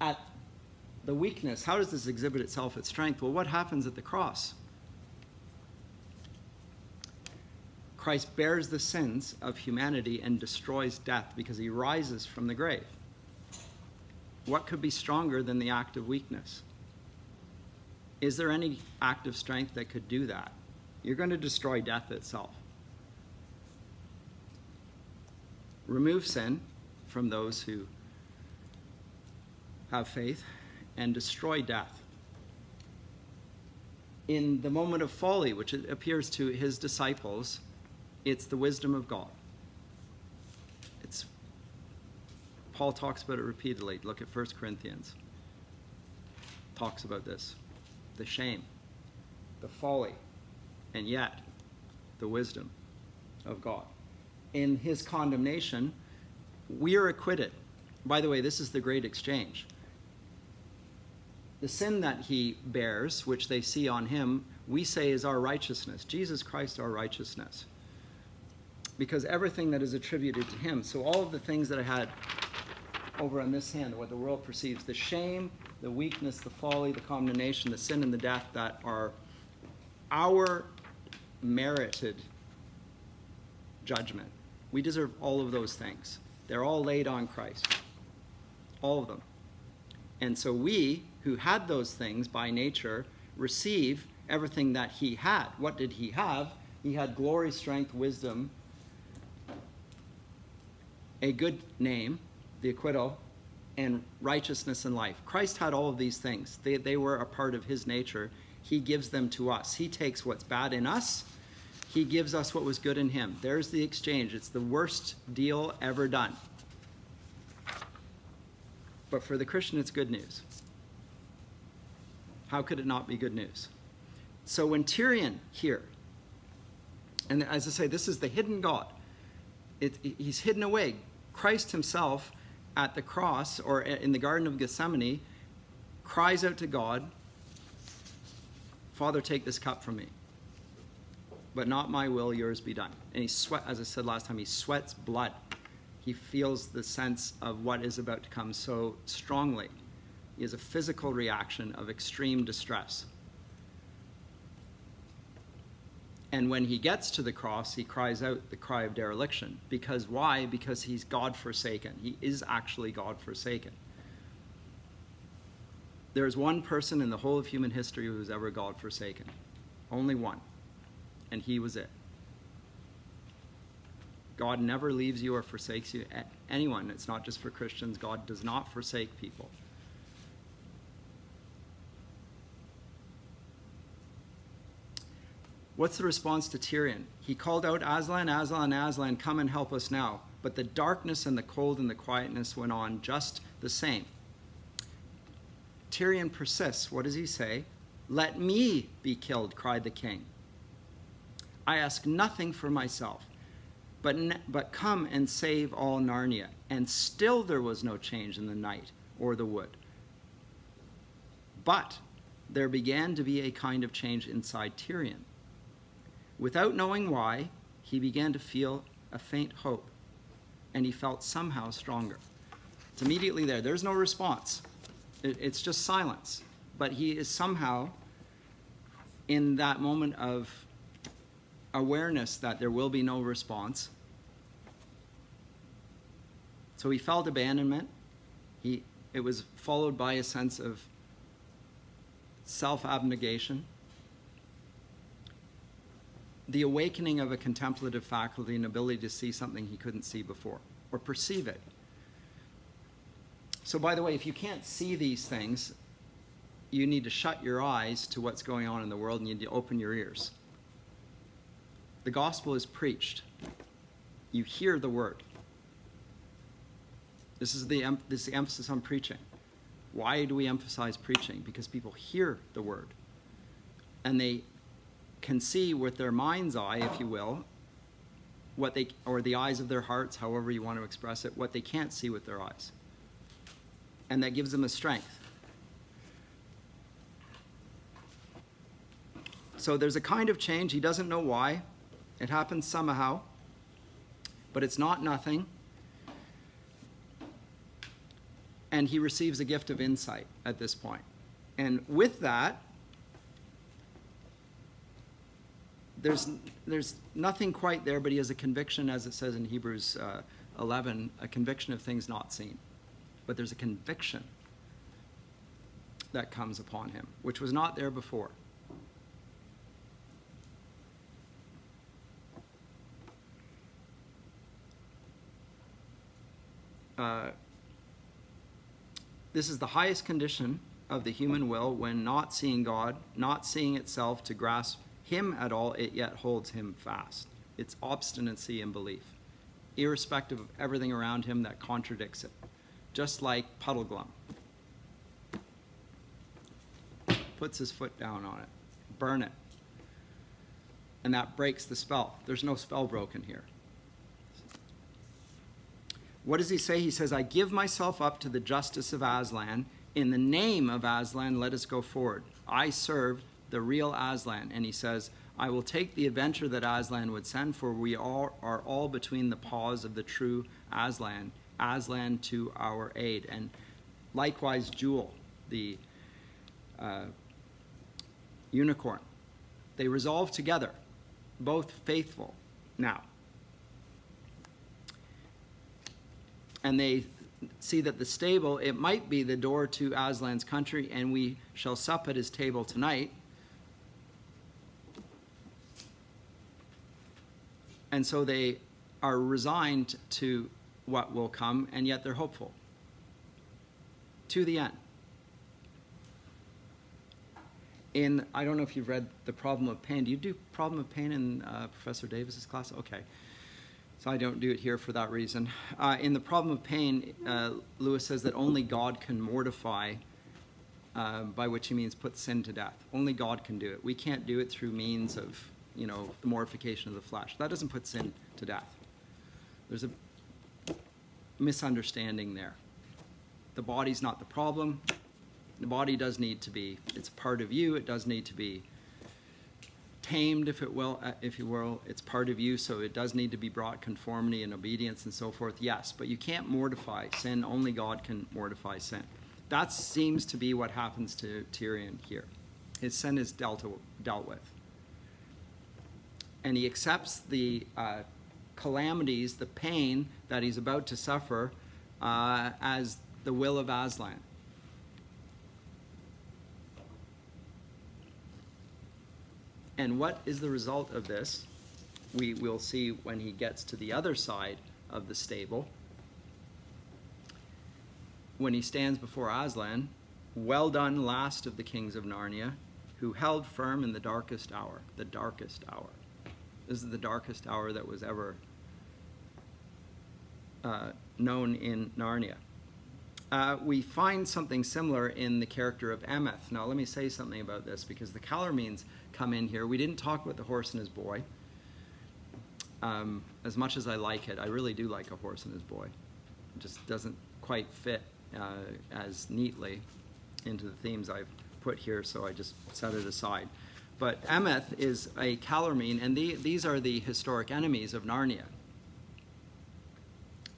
At the weakness, how does this exhibit itself at strength? Well, what happens at the cross? Christ bears the sins of humanity and destroys death because he rises from the grave. What could be stronger than the act of weakness? Is there any act of strength that could do that? You're going to destroy death itself. Remove sin from those who have faith and destroy death. In the moment of folly, which appears to his disciples, it's the wisdom of God. It's Paul talks about it repeatedly. Look at 1 Corinthians. Talks about this. The shame, the folly, and yet the wisdom of God. In his condemnation, we are acquitted. By the way, this is the great exchange. The sin that he bears, which they see on him, we say is our righteousness. Jesus Christ, our righteousness. Because everything that is attributed to him. So, all of the things that I had over on this hand, what the world perceives the shame, the weakness, the folly, the condemnation, the sin, and the death that are our merited judgment. We deserve all of those things. They're all laid on Christ. All of them. And so we, who had those things by nature, receive everything that he had. What did he have? He had glory, strength, wisdom, a good name, the acquittal, and righteousness and life. Christ had all of these things. They, they were a part of his nature. He gives them to us. He takes what's bad in us, he gives us what was good in him. There's the exchange. It's the worst deal ever done. But for the Christian, it's good news. How could it not be good news? So when Tirian here, and as I say, this is the hidden God, it, he's hidden away. Christ himself at the cross or in the Garden of Gethsemane cries out to God, Father, take this cup from me. But not my will, yours be done. And he sweat, as I said last time, he sweats blood. He feels the sense of what is about to come so strongly. He has a physical reaction of extreme distress. And when he gets to the cross, he cries out the cry of dereliction. Because why? Because he's God forsaken. He is actually God forsaken. There is one person in the whole of human history who was ever God forsaken. Only one. And he was it. God never leaves you or forsakes you. Anyone. It's not just for Christians. God does not forsake people. What's the response to Tirian? He called out, Aslan, Aslan, Aslan, come and help us now. But the darkness and the cold and the quietness went on just the same. Tirian persists. What does he say? Let me be killed, cried the king. I ask nothing for myself, but, but come and save all Narnia. And still there was no change in the night or the wood. But there began to be a kind of change inside Tirian. Without knowing why, he began to feel a faint hope, and he felt somehow stronger. It's immediately there. There's no response, it's just silence. But he is somehow in that moment of awareness that there will be no response. So he felt abandonment. He, it was followed by a sense of self abnegation the awakening of a contemplative faculty and ability to see something he couldn't see before or perceive it. So, by the way, if you can't see these things, you need to shut your eyes to what's going on in the world and you need to open your ears. The gospel is preached, you hear the word. This is the, this is the emphasis on preaching. Why do we emphasize preaching? Because people hear the word and they can see with their mind's eye, if you will, what they or the eyes of their hearts, however you want to express it, what they can't see with their eyes. And that gives them a strength. So there's a kind of change. He doesn't know why. It happens somehow. But it's not nothing. And he receives a gift of insight at this point. And with that, there's, there's nothing quite there, but he has a conviction, as it says in Hebrews uh, 11, a conviction of things not seen. But there's a conviction that comes upon him, which was not there before. Uh, this is the highest condition of the human will when not seeing God, not seeing itself to grasp him at all, it yet holds him fast. It's obstinacy in belief, irrespective of everything around him that contradicts it. just like Puddleglum. Puts his foot down on it. Burn it. And that breaks the spell. There's no spell broken here. What does he say? He says, I give myself up to the justice of Aslan. In the name of Aslan, let us go forward. I serve the real Aslan. And he says, I will take the adventure that Aslan would send, for we all are all between the paws of the true Aslan. Aslan to our aid. And likewise, Jewel, the uh, unicorn. They resolve together, both faithful now. And they see that the stable, it might be the door to Aslan's country, and we shall sup at his table tonight. And so they are resigned to what will come, and yet they're hopeful to the end. In, I don't know if you've read The Problem of Pain. Do you do Problem of Pain in uh, Professor Davis's class? Okay. So I don't do it here for that reason. Uh, in The Problem of Pain, uh, Lewis says that only God can mortify, uh, by which he means put sin to death. Only God can do it. We can't do it through means of you know, the mortification of the flesh. That doesn't put sin to death. There's a misunderstanding there. The body's not the problem. The body does need to be, it's part of you, it does need to be tamed, if it will, uh, if you will. It's part of you, so it does need to be brought conformity and obedience and so forth. Yes, but you can't mortify sin. Only God can mortify sin. That seems to be what happens to Tirian here. His sin is dealt, dealt with and he accepts the uh, calamities, the pain that he's about to suffer uh, as the will of Aslan. And what is the result of this? We will see when he gets to the other side of the stable. When he stands before Aslan, well done, last of the kings of Narnia, who held firm in the darkest hour, the darkest hour. This is the darkest hour that was ever uh, known in Narnia. Uh, we find something similar in the character of Emeth. Now, let me say something about this because the Calormenes come in here. We didn't talk about the horse and his boy. Um, as much as I like it, I really do like a horse and his boy. It just doesn't quite fit uh, as neatly into the themes I've put here, so I just set it aside. But Emeth is a Calormene, and the, these are the historic enemies of Narnia.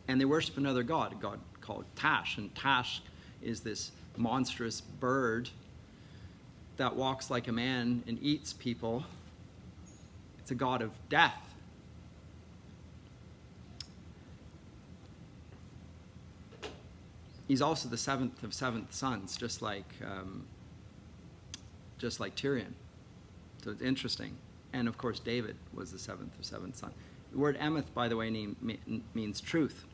And they worship another god, a god called Tash. And Tash is this monstrous bird that walks like a man and eats people. It's a god of death. He's also the seventh of seventh sons, just like um, just like Tirian. So it's interesting. And of course, David was the seventh of seventh son. The word emeth, by the way, means truth,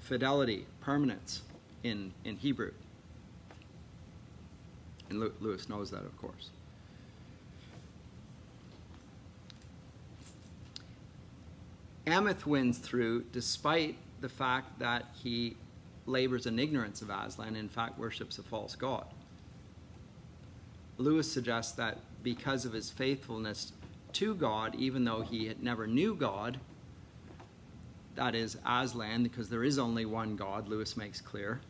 fidelity, permanence in, in Hebrew. And Lewis knows that, of course. Emeth wins through despite the fact that he labors in ignorance of Aslan and in fact worships a false god. Lewis suggests that because of his faithfulness to God, even though he had never knew God, that is Aslan, because there is only one God, Lewis makes clear.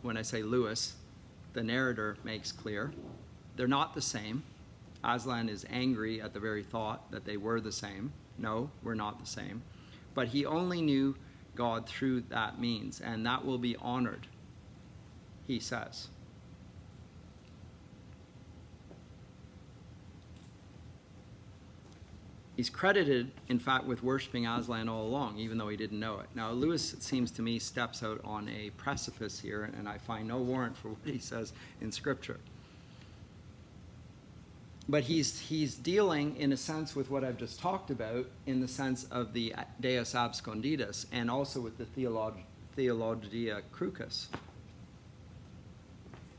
When I say Lewis, the narrator makes clear. They're not the same. Aslan is angry at the very thought that they were the same. No, we're not the same. But he only knew God through that means, and that will be honored, he says. He's credited, in fact, with worshiping Aslan all along, even though he didn't know it. Now, Lewis, it seems to me, steps out on a precipice here, and I find no warrant for what he says in Scripture. But he's, he's dealing, in a sense, with what I've just talked about, in the sense of the Deus Absconditus, and also with the Theolog Theologia Crucis.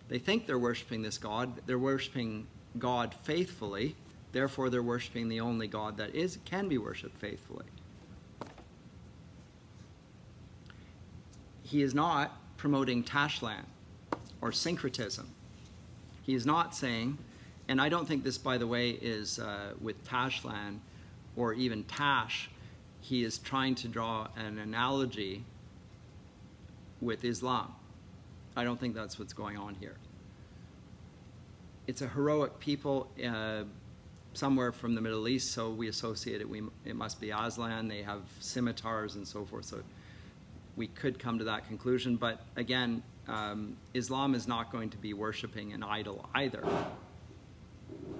They think they're worshiping this God. They're worshiping God faithfully, Therefore, they're worshiping the only God that is can be worshipped faithfully. he is not promoting Tashlan or syncretism. He is not saying, and I don't think this, by the way, is uh, with Tashlan or even Tash. He is trying to draw an analogy with Islam. I don't think that's what's going on here. It's a heroic people uh, somewhere from the Middle East, so we associate it. We, it must be Aslan. They have scimitars and so forth. So we could come to that conclusion. But again, um, Islam is not going to be worshiping an idol either,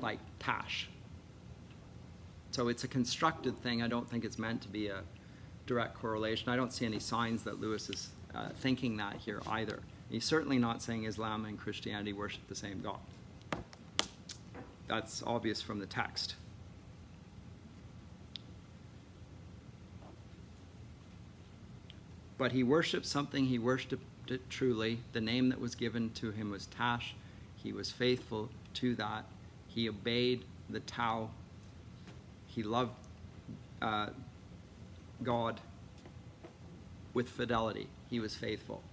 like Tash. So it's a constructed thing. I don't think it's meant to be a direct correlation. I don't see any signs that Lewis is uh, thinking that here either. He's certainly not saying Islam and Christianity worship the same God. That's obvious from the text. But he worshiped something, he worshiped it truly. The name that was given to him was Tash. He was faithful to that. He obeyed the Tao. He loved uh, God with fidelity. He was faithful.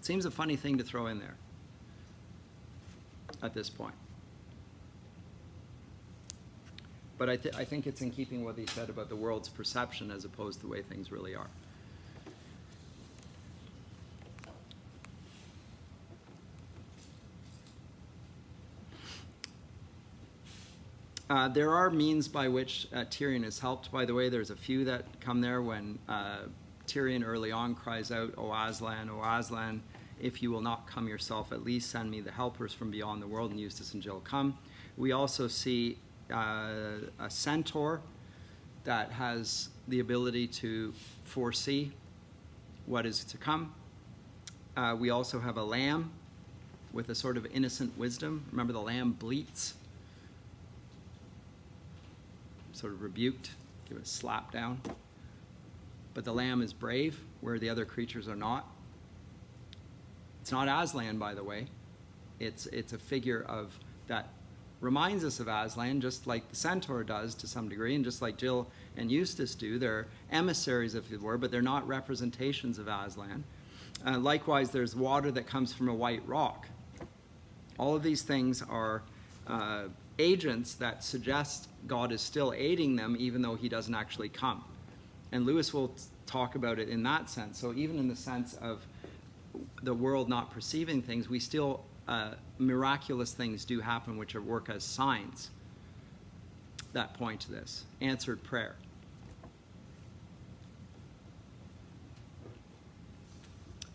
Seems a funny thing to throw in there at this point. But I, th I think it's in keeping what he said about the world's perception as opposed to the way things really are. Uh, there are means by which uh, Tirian is helped. By the way, there's a few that come there when uh, Tirian early on cries out, O Aslan, O Aslan, if you will not come yourself, at least send me the helpers from beyond the world, and Eustace and Jill come. We also see uh, a centaur that has the ability to foresee what is to come. Uh, we also have a lamb with a sort of innocent wisdom. Remember, the lamb bleats, sort of rebuked, give a slap down. But the lamb is brave, where the other creatures are not. It's not Aslan, by the way. It's, it's a figure of that reminds us of Aslan, just like the centaur does to some degree, and just like Jill and Eustace do. They're emissaries, if you were, but they're not representations of Aslan. Uh, likewise, there's water that comes from a white rock. All of these things are uh, agents that suggest God is still aiding them, even though he doesn't actually come. And Lewis will talk about it in that sense. So even in the sense of the world not perceiving things, we still, uh, miraculous things do happen which are work as signs that point to this. Answered prayer.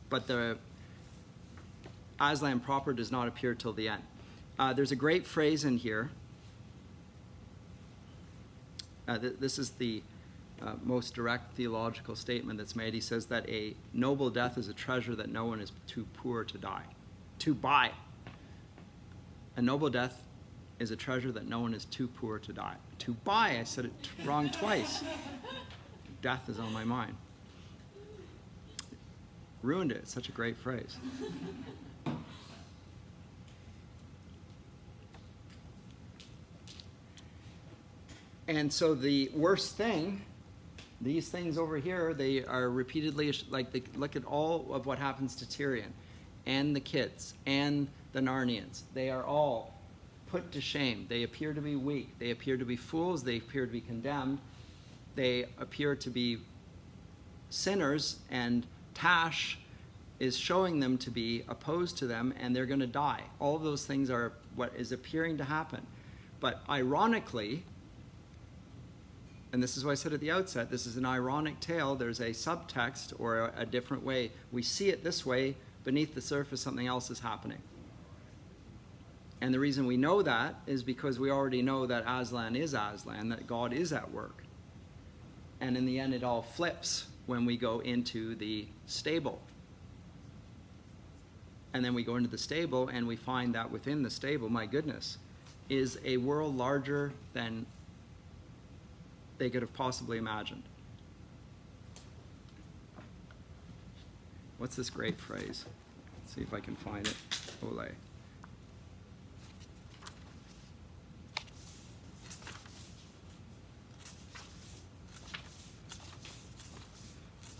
But the Aslan proper does not appear till the end. Uh, there's a great phrase in here. Uh, th this is the uh, most direct theological statement that's made. He says that a noble death is a treasure that no one is too poor to die, to buy. A noble death is a treasure that no one is too poor to die. To buy, I said it wrong twice. Death is on my mind. Ruined it. Such a great phrase. And so the worst thing these things over here, they are repeatedly, like, they, look at all of what happens to Tirian and the kids and the Narnians. They are all put to shame. They appear to be weak. They appear to be fools. They appear to be condemned. They appear to be sinners, and Tash is showing them to be opposed to them, and they're going to die. All those things are what is appearing to happen. But ironically, and this is what I said at the outset, this is an ironic tale. There's a subtext or a, a different way. We see it this way, beneath the surface something else is happening. And the reason we know that is because we already know that Aslan is Aslan, that God is at work. And in the end, it all flips when we go into the stable. And then we go into the stable and we find that within the stable, my goodness, is a world larger than they could have possibly imagined. What's this great phrase? Let's see if I can find it. Ole.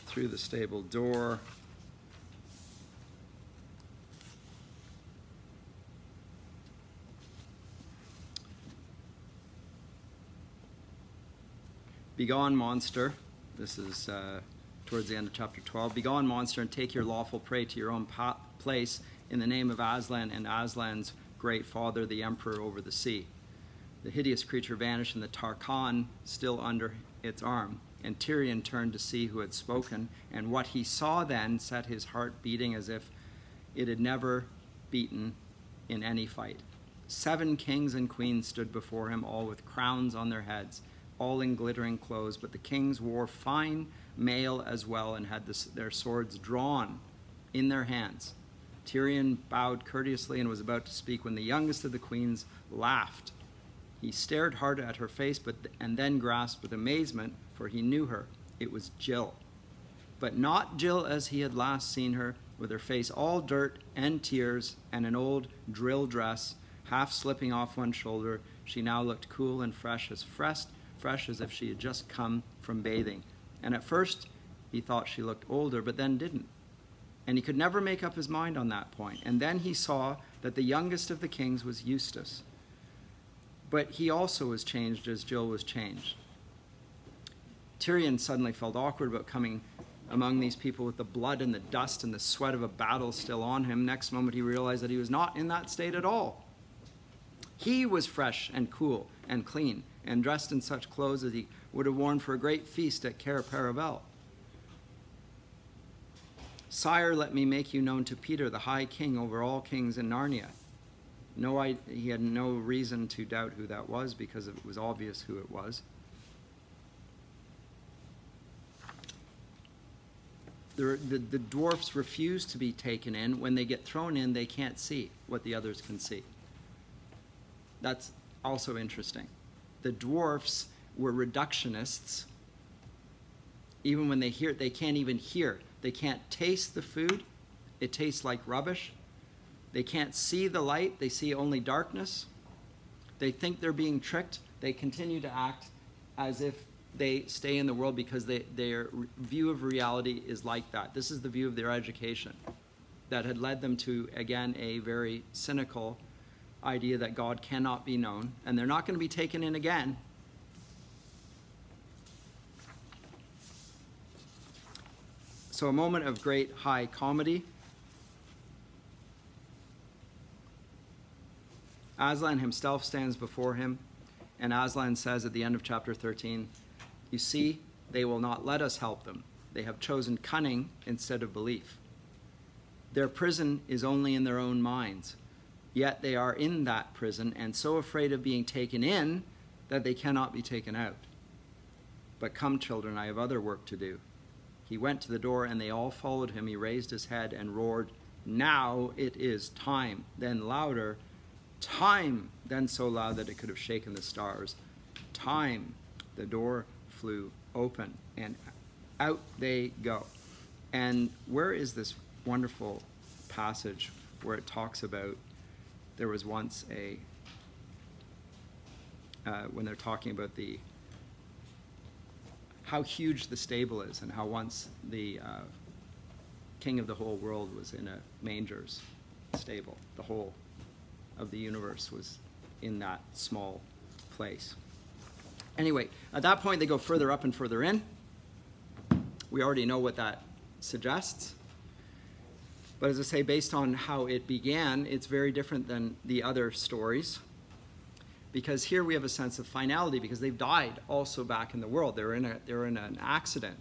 through the stable door. Begone, monster. This is uh, towards the end of chapter 12. Begone, monster, and take your lawful prey to your own place in the name of Aslan and Aslan's great father, the emperor over the sea. The hideous creature vanished, and the Tarkaan still under its arm. And Tirian turned to see who had spoken, and what he saw then set his heart beating as if it had never beaten in any fight. Seven kings and queens stood before him, all with crowns on their heads all in glittering clothes, but the kings wore fine mail as well and had this, their swords drawn in their hands. Tirian bowed courteously and was about to speak when the youngest of the queens laughed. He stared hard at her face, but and then grasped with amazement, for he knew her. It was Jill. But not Jill as he had last seen her, with her face all dirt and tears and an old drill dress half slipping off one shoulder. She now looked cool and fresh as fresh fresh as if she had just come from bathing. And at first, he thought she looked older, but then didn't. And he could never make up his mind on that point. And then he saw that the youngest of the kings was Eustace. But he also was changed as Jill was changed. Tirian suddenly felt awkward about coming among these people with the blood and the dust and the sweat of a battle still on him. Next moment, he realized that he was not in that state at all. He was fresh and cool and clean and dressed in such clothes as he would have worn for a great feast at Cair Paravel. Sire, let me make you known to Peter, the high king over all kings in Narnia. No, I, he had no reason to doubt who that was because it was obvious who it was. The, the, the dwarfs refuse to be taken in. When they get thrown in, they can't see what the others can see. That's also interesting the dwarfs were reductionists. Even when they hear it, they can't even hear. They can't taste the food. It tastes like rubbish. They can't see the light. They see only darkness. They think they're being tricked. They continue to act as if they stay in the world because they, their view of reality is like that. This is the view of their education that had led them to, again, a very cynical idea that God cannot be known, and they're not going to be taken in again. So, a moment of great high comedy. Aslan himself stands before him, and Aslan says at the end of chapter 13, You see, they will not let us help them. They have chosen cunning instead of belief. Their prison is only in their own minds. Yet they are in that prison and so afraid of being taken in that they cannot be taken out. But come, children, I have other work to do. He went to the door, and they all followed him. He raised his head and roared, Now it is time. Then louder, Time. Then so loud that it could have shaken the stars. Time. The door flew open, and out they go. And where is this wonderful passage where it talks about there was once a, uh, when they're talking about the, how huge the stable is and how once the uh, king of the whole world was in a manger's stable. The whole of the universe was in that small place. Anyway, at that point, they go further up and further in. We already know what that suggests. But as I say, based on how it began, it's very different than the other stories. Because here we have a sense of finality because they've died also back in the world. They're in, a, they're in an accident.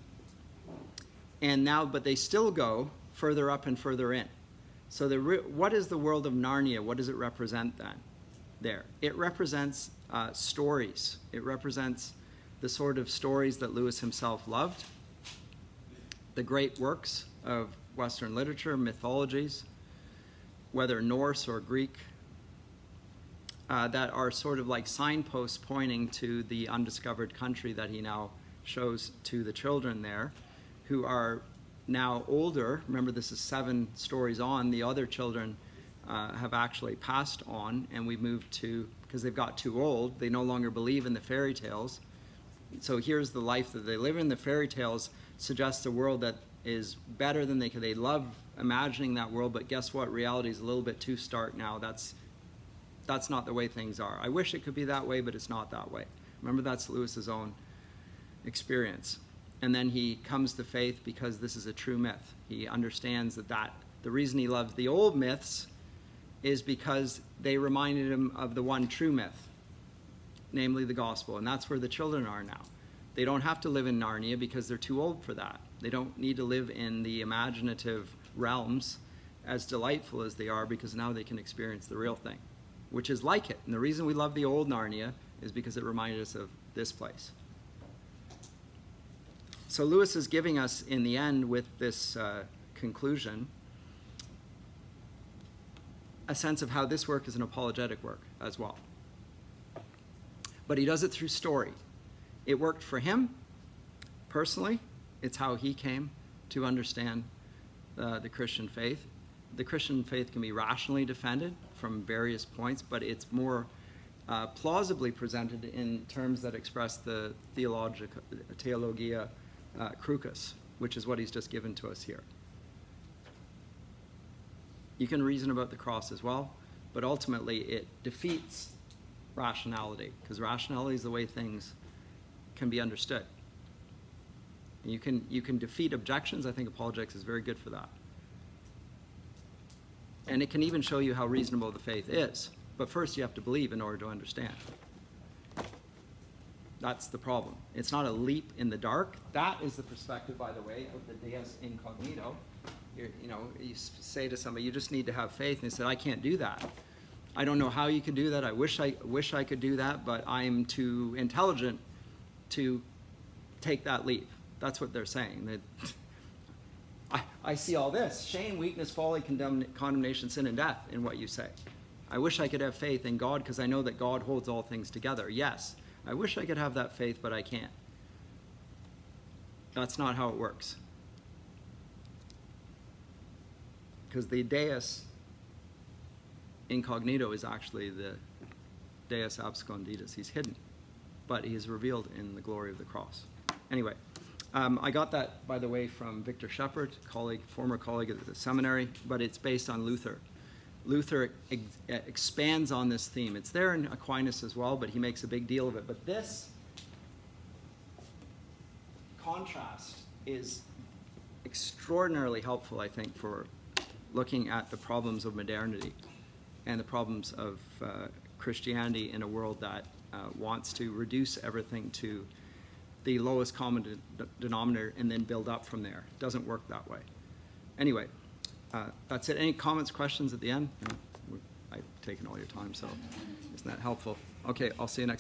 And now, but they still go further up and further in. So the, what is the world of Narnia? What does it represent then? There. It represents uh, stories. It represents the sort of stories that Lewis himself loved, the great works of Western literature, mythologies, whether Norse or Greek, uh, that are sort of like signposts pointing to the undiscovered country that he now shows to the children there, who are now older. Remember, this is seven stories on. The other children uh, have actually passed on, and we've moved to, because they've got too old, they no longer believe in the fairy tales. So here's the life that they live in. The fairy tales suggest a world that is better than they could. They love imagining that world, but guess what? Reality is a little bit too stark now. That's that's not the way things are. I wish it could be that way, but it's not that way. Remember, that's Lewis's own experience. And then he comes to faith because this is a true myth. He understands that, that the reason he loved the old myths is because they reminded him of the one true myth, namely the gospel. And that's where the children are now. They don't have to live in Narnia because they're too old for that. They don't need to live in the imaginative realms as delightful as they are because now they can experience the real thing which is like it. And the reason we love the old Narnia is because it reminded us of this place. So Lewis is giving us, in the end, with this uh, conclusion, a sense of how this work is an apologetic work as well. But he does it through story. It worked for him personally. It's how he came to understand uh, the Christian faith. The Christian faith can be rationally defended from various points, but it's more uh, plausibly presented in terms that express the theologic, theologia uh, crucis, which is what he's just given to us here. You can reason about the cross as well, but ultimately it defeats rationality, because rationality is the way things can be understood. You can, you can defeat objections. I think apologetics is very good for that. And it can even show you how reasonable the faith is. But first, you have to believe in order to understand. That's the problem. It's not a leap in the dark. That is the perspective, by the way, of the Deus incognito. You're, you know, you say to somebody, you just need to have faith, and they said, I can't do that. I don't know how you can do that. I wish I wish I could do that, but I'm too intelligent to take that leap. That's what they're saying. I, I see all this shame, weakness, folly, condemn, condemnation, sin, and death in what you say. I wish I could have faith in God because I know that God holds all things together. Yes, I wish I could have that faith, but I can't. That's not how it works. Because the Deus incognito is actually the Deus absconditus. He's hidden, but he is revealed in the glory of the cross. Anyway. Um, I got that, by the way, from Victor Shepherd, colleague, former colleague at the seminary, but it's based on Luther. Luther ex expands on this theme. It's there in Aquinas as well, but he makes a big deal of it. But this contrast is extraordinarily helpful, I think, for looking at the problems of modernity and the problems of uh, Christianity in a world that uh, wants to reduce everything to the lowest common de denominator and then build up from there. It doesn't work that way. Anyway, uh, that's it. Any comments, questions at the end? I've taken all your time, so isn't that helpful? Okay, I'll see you next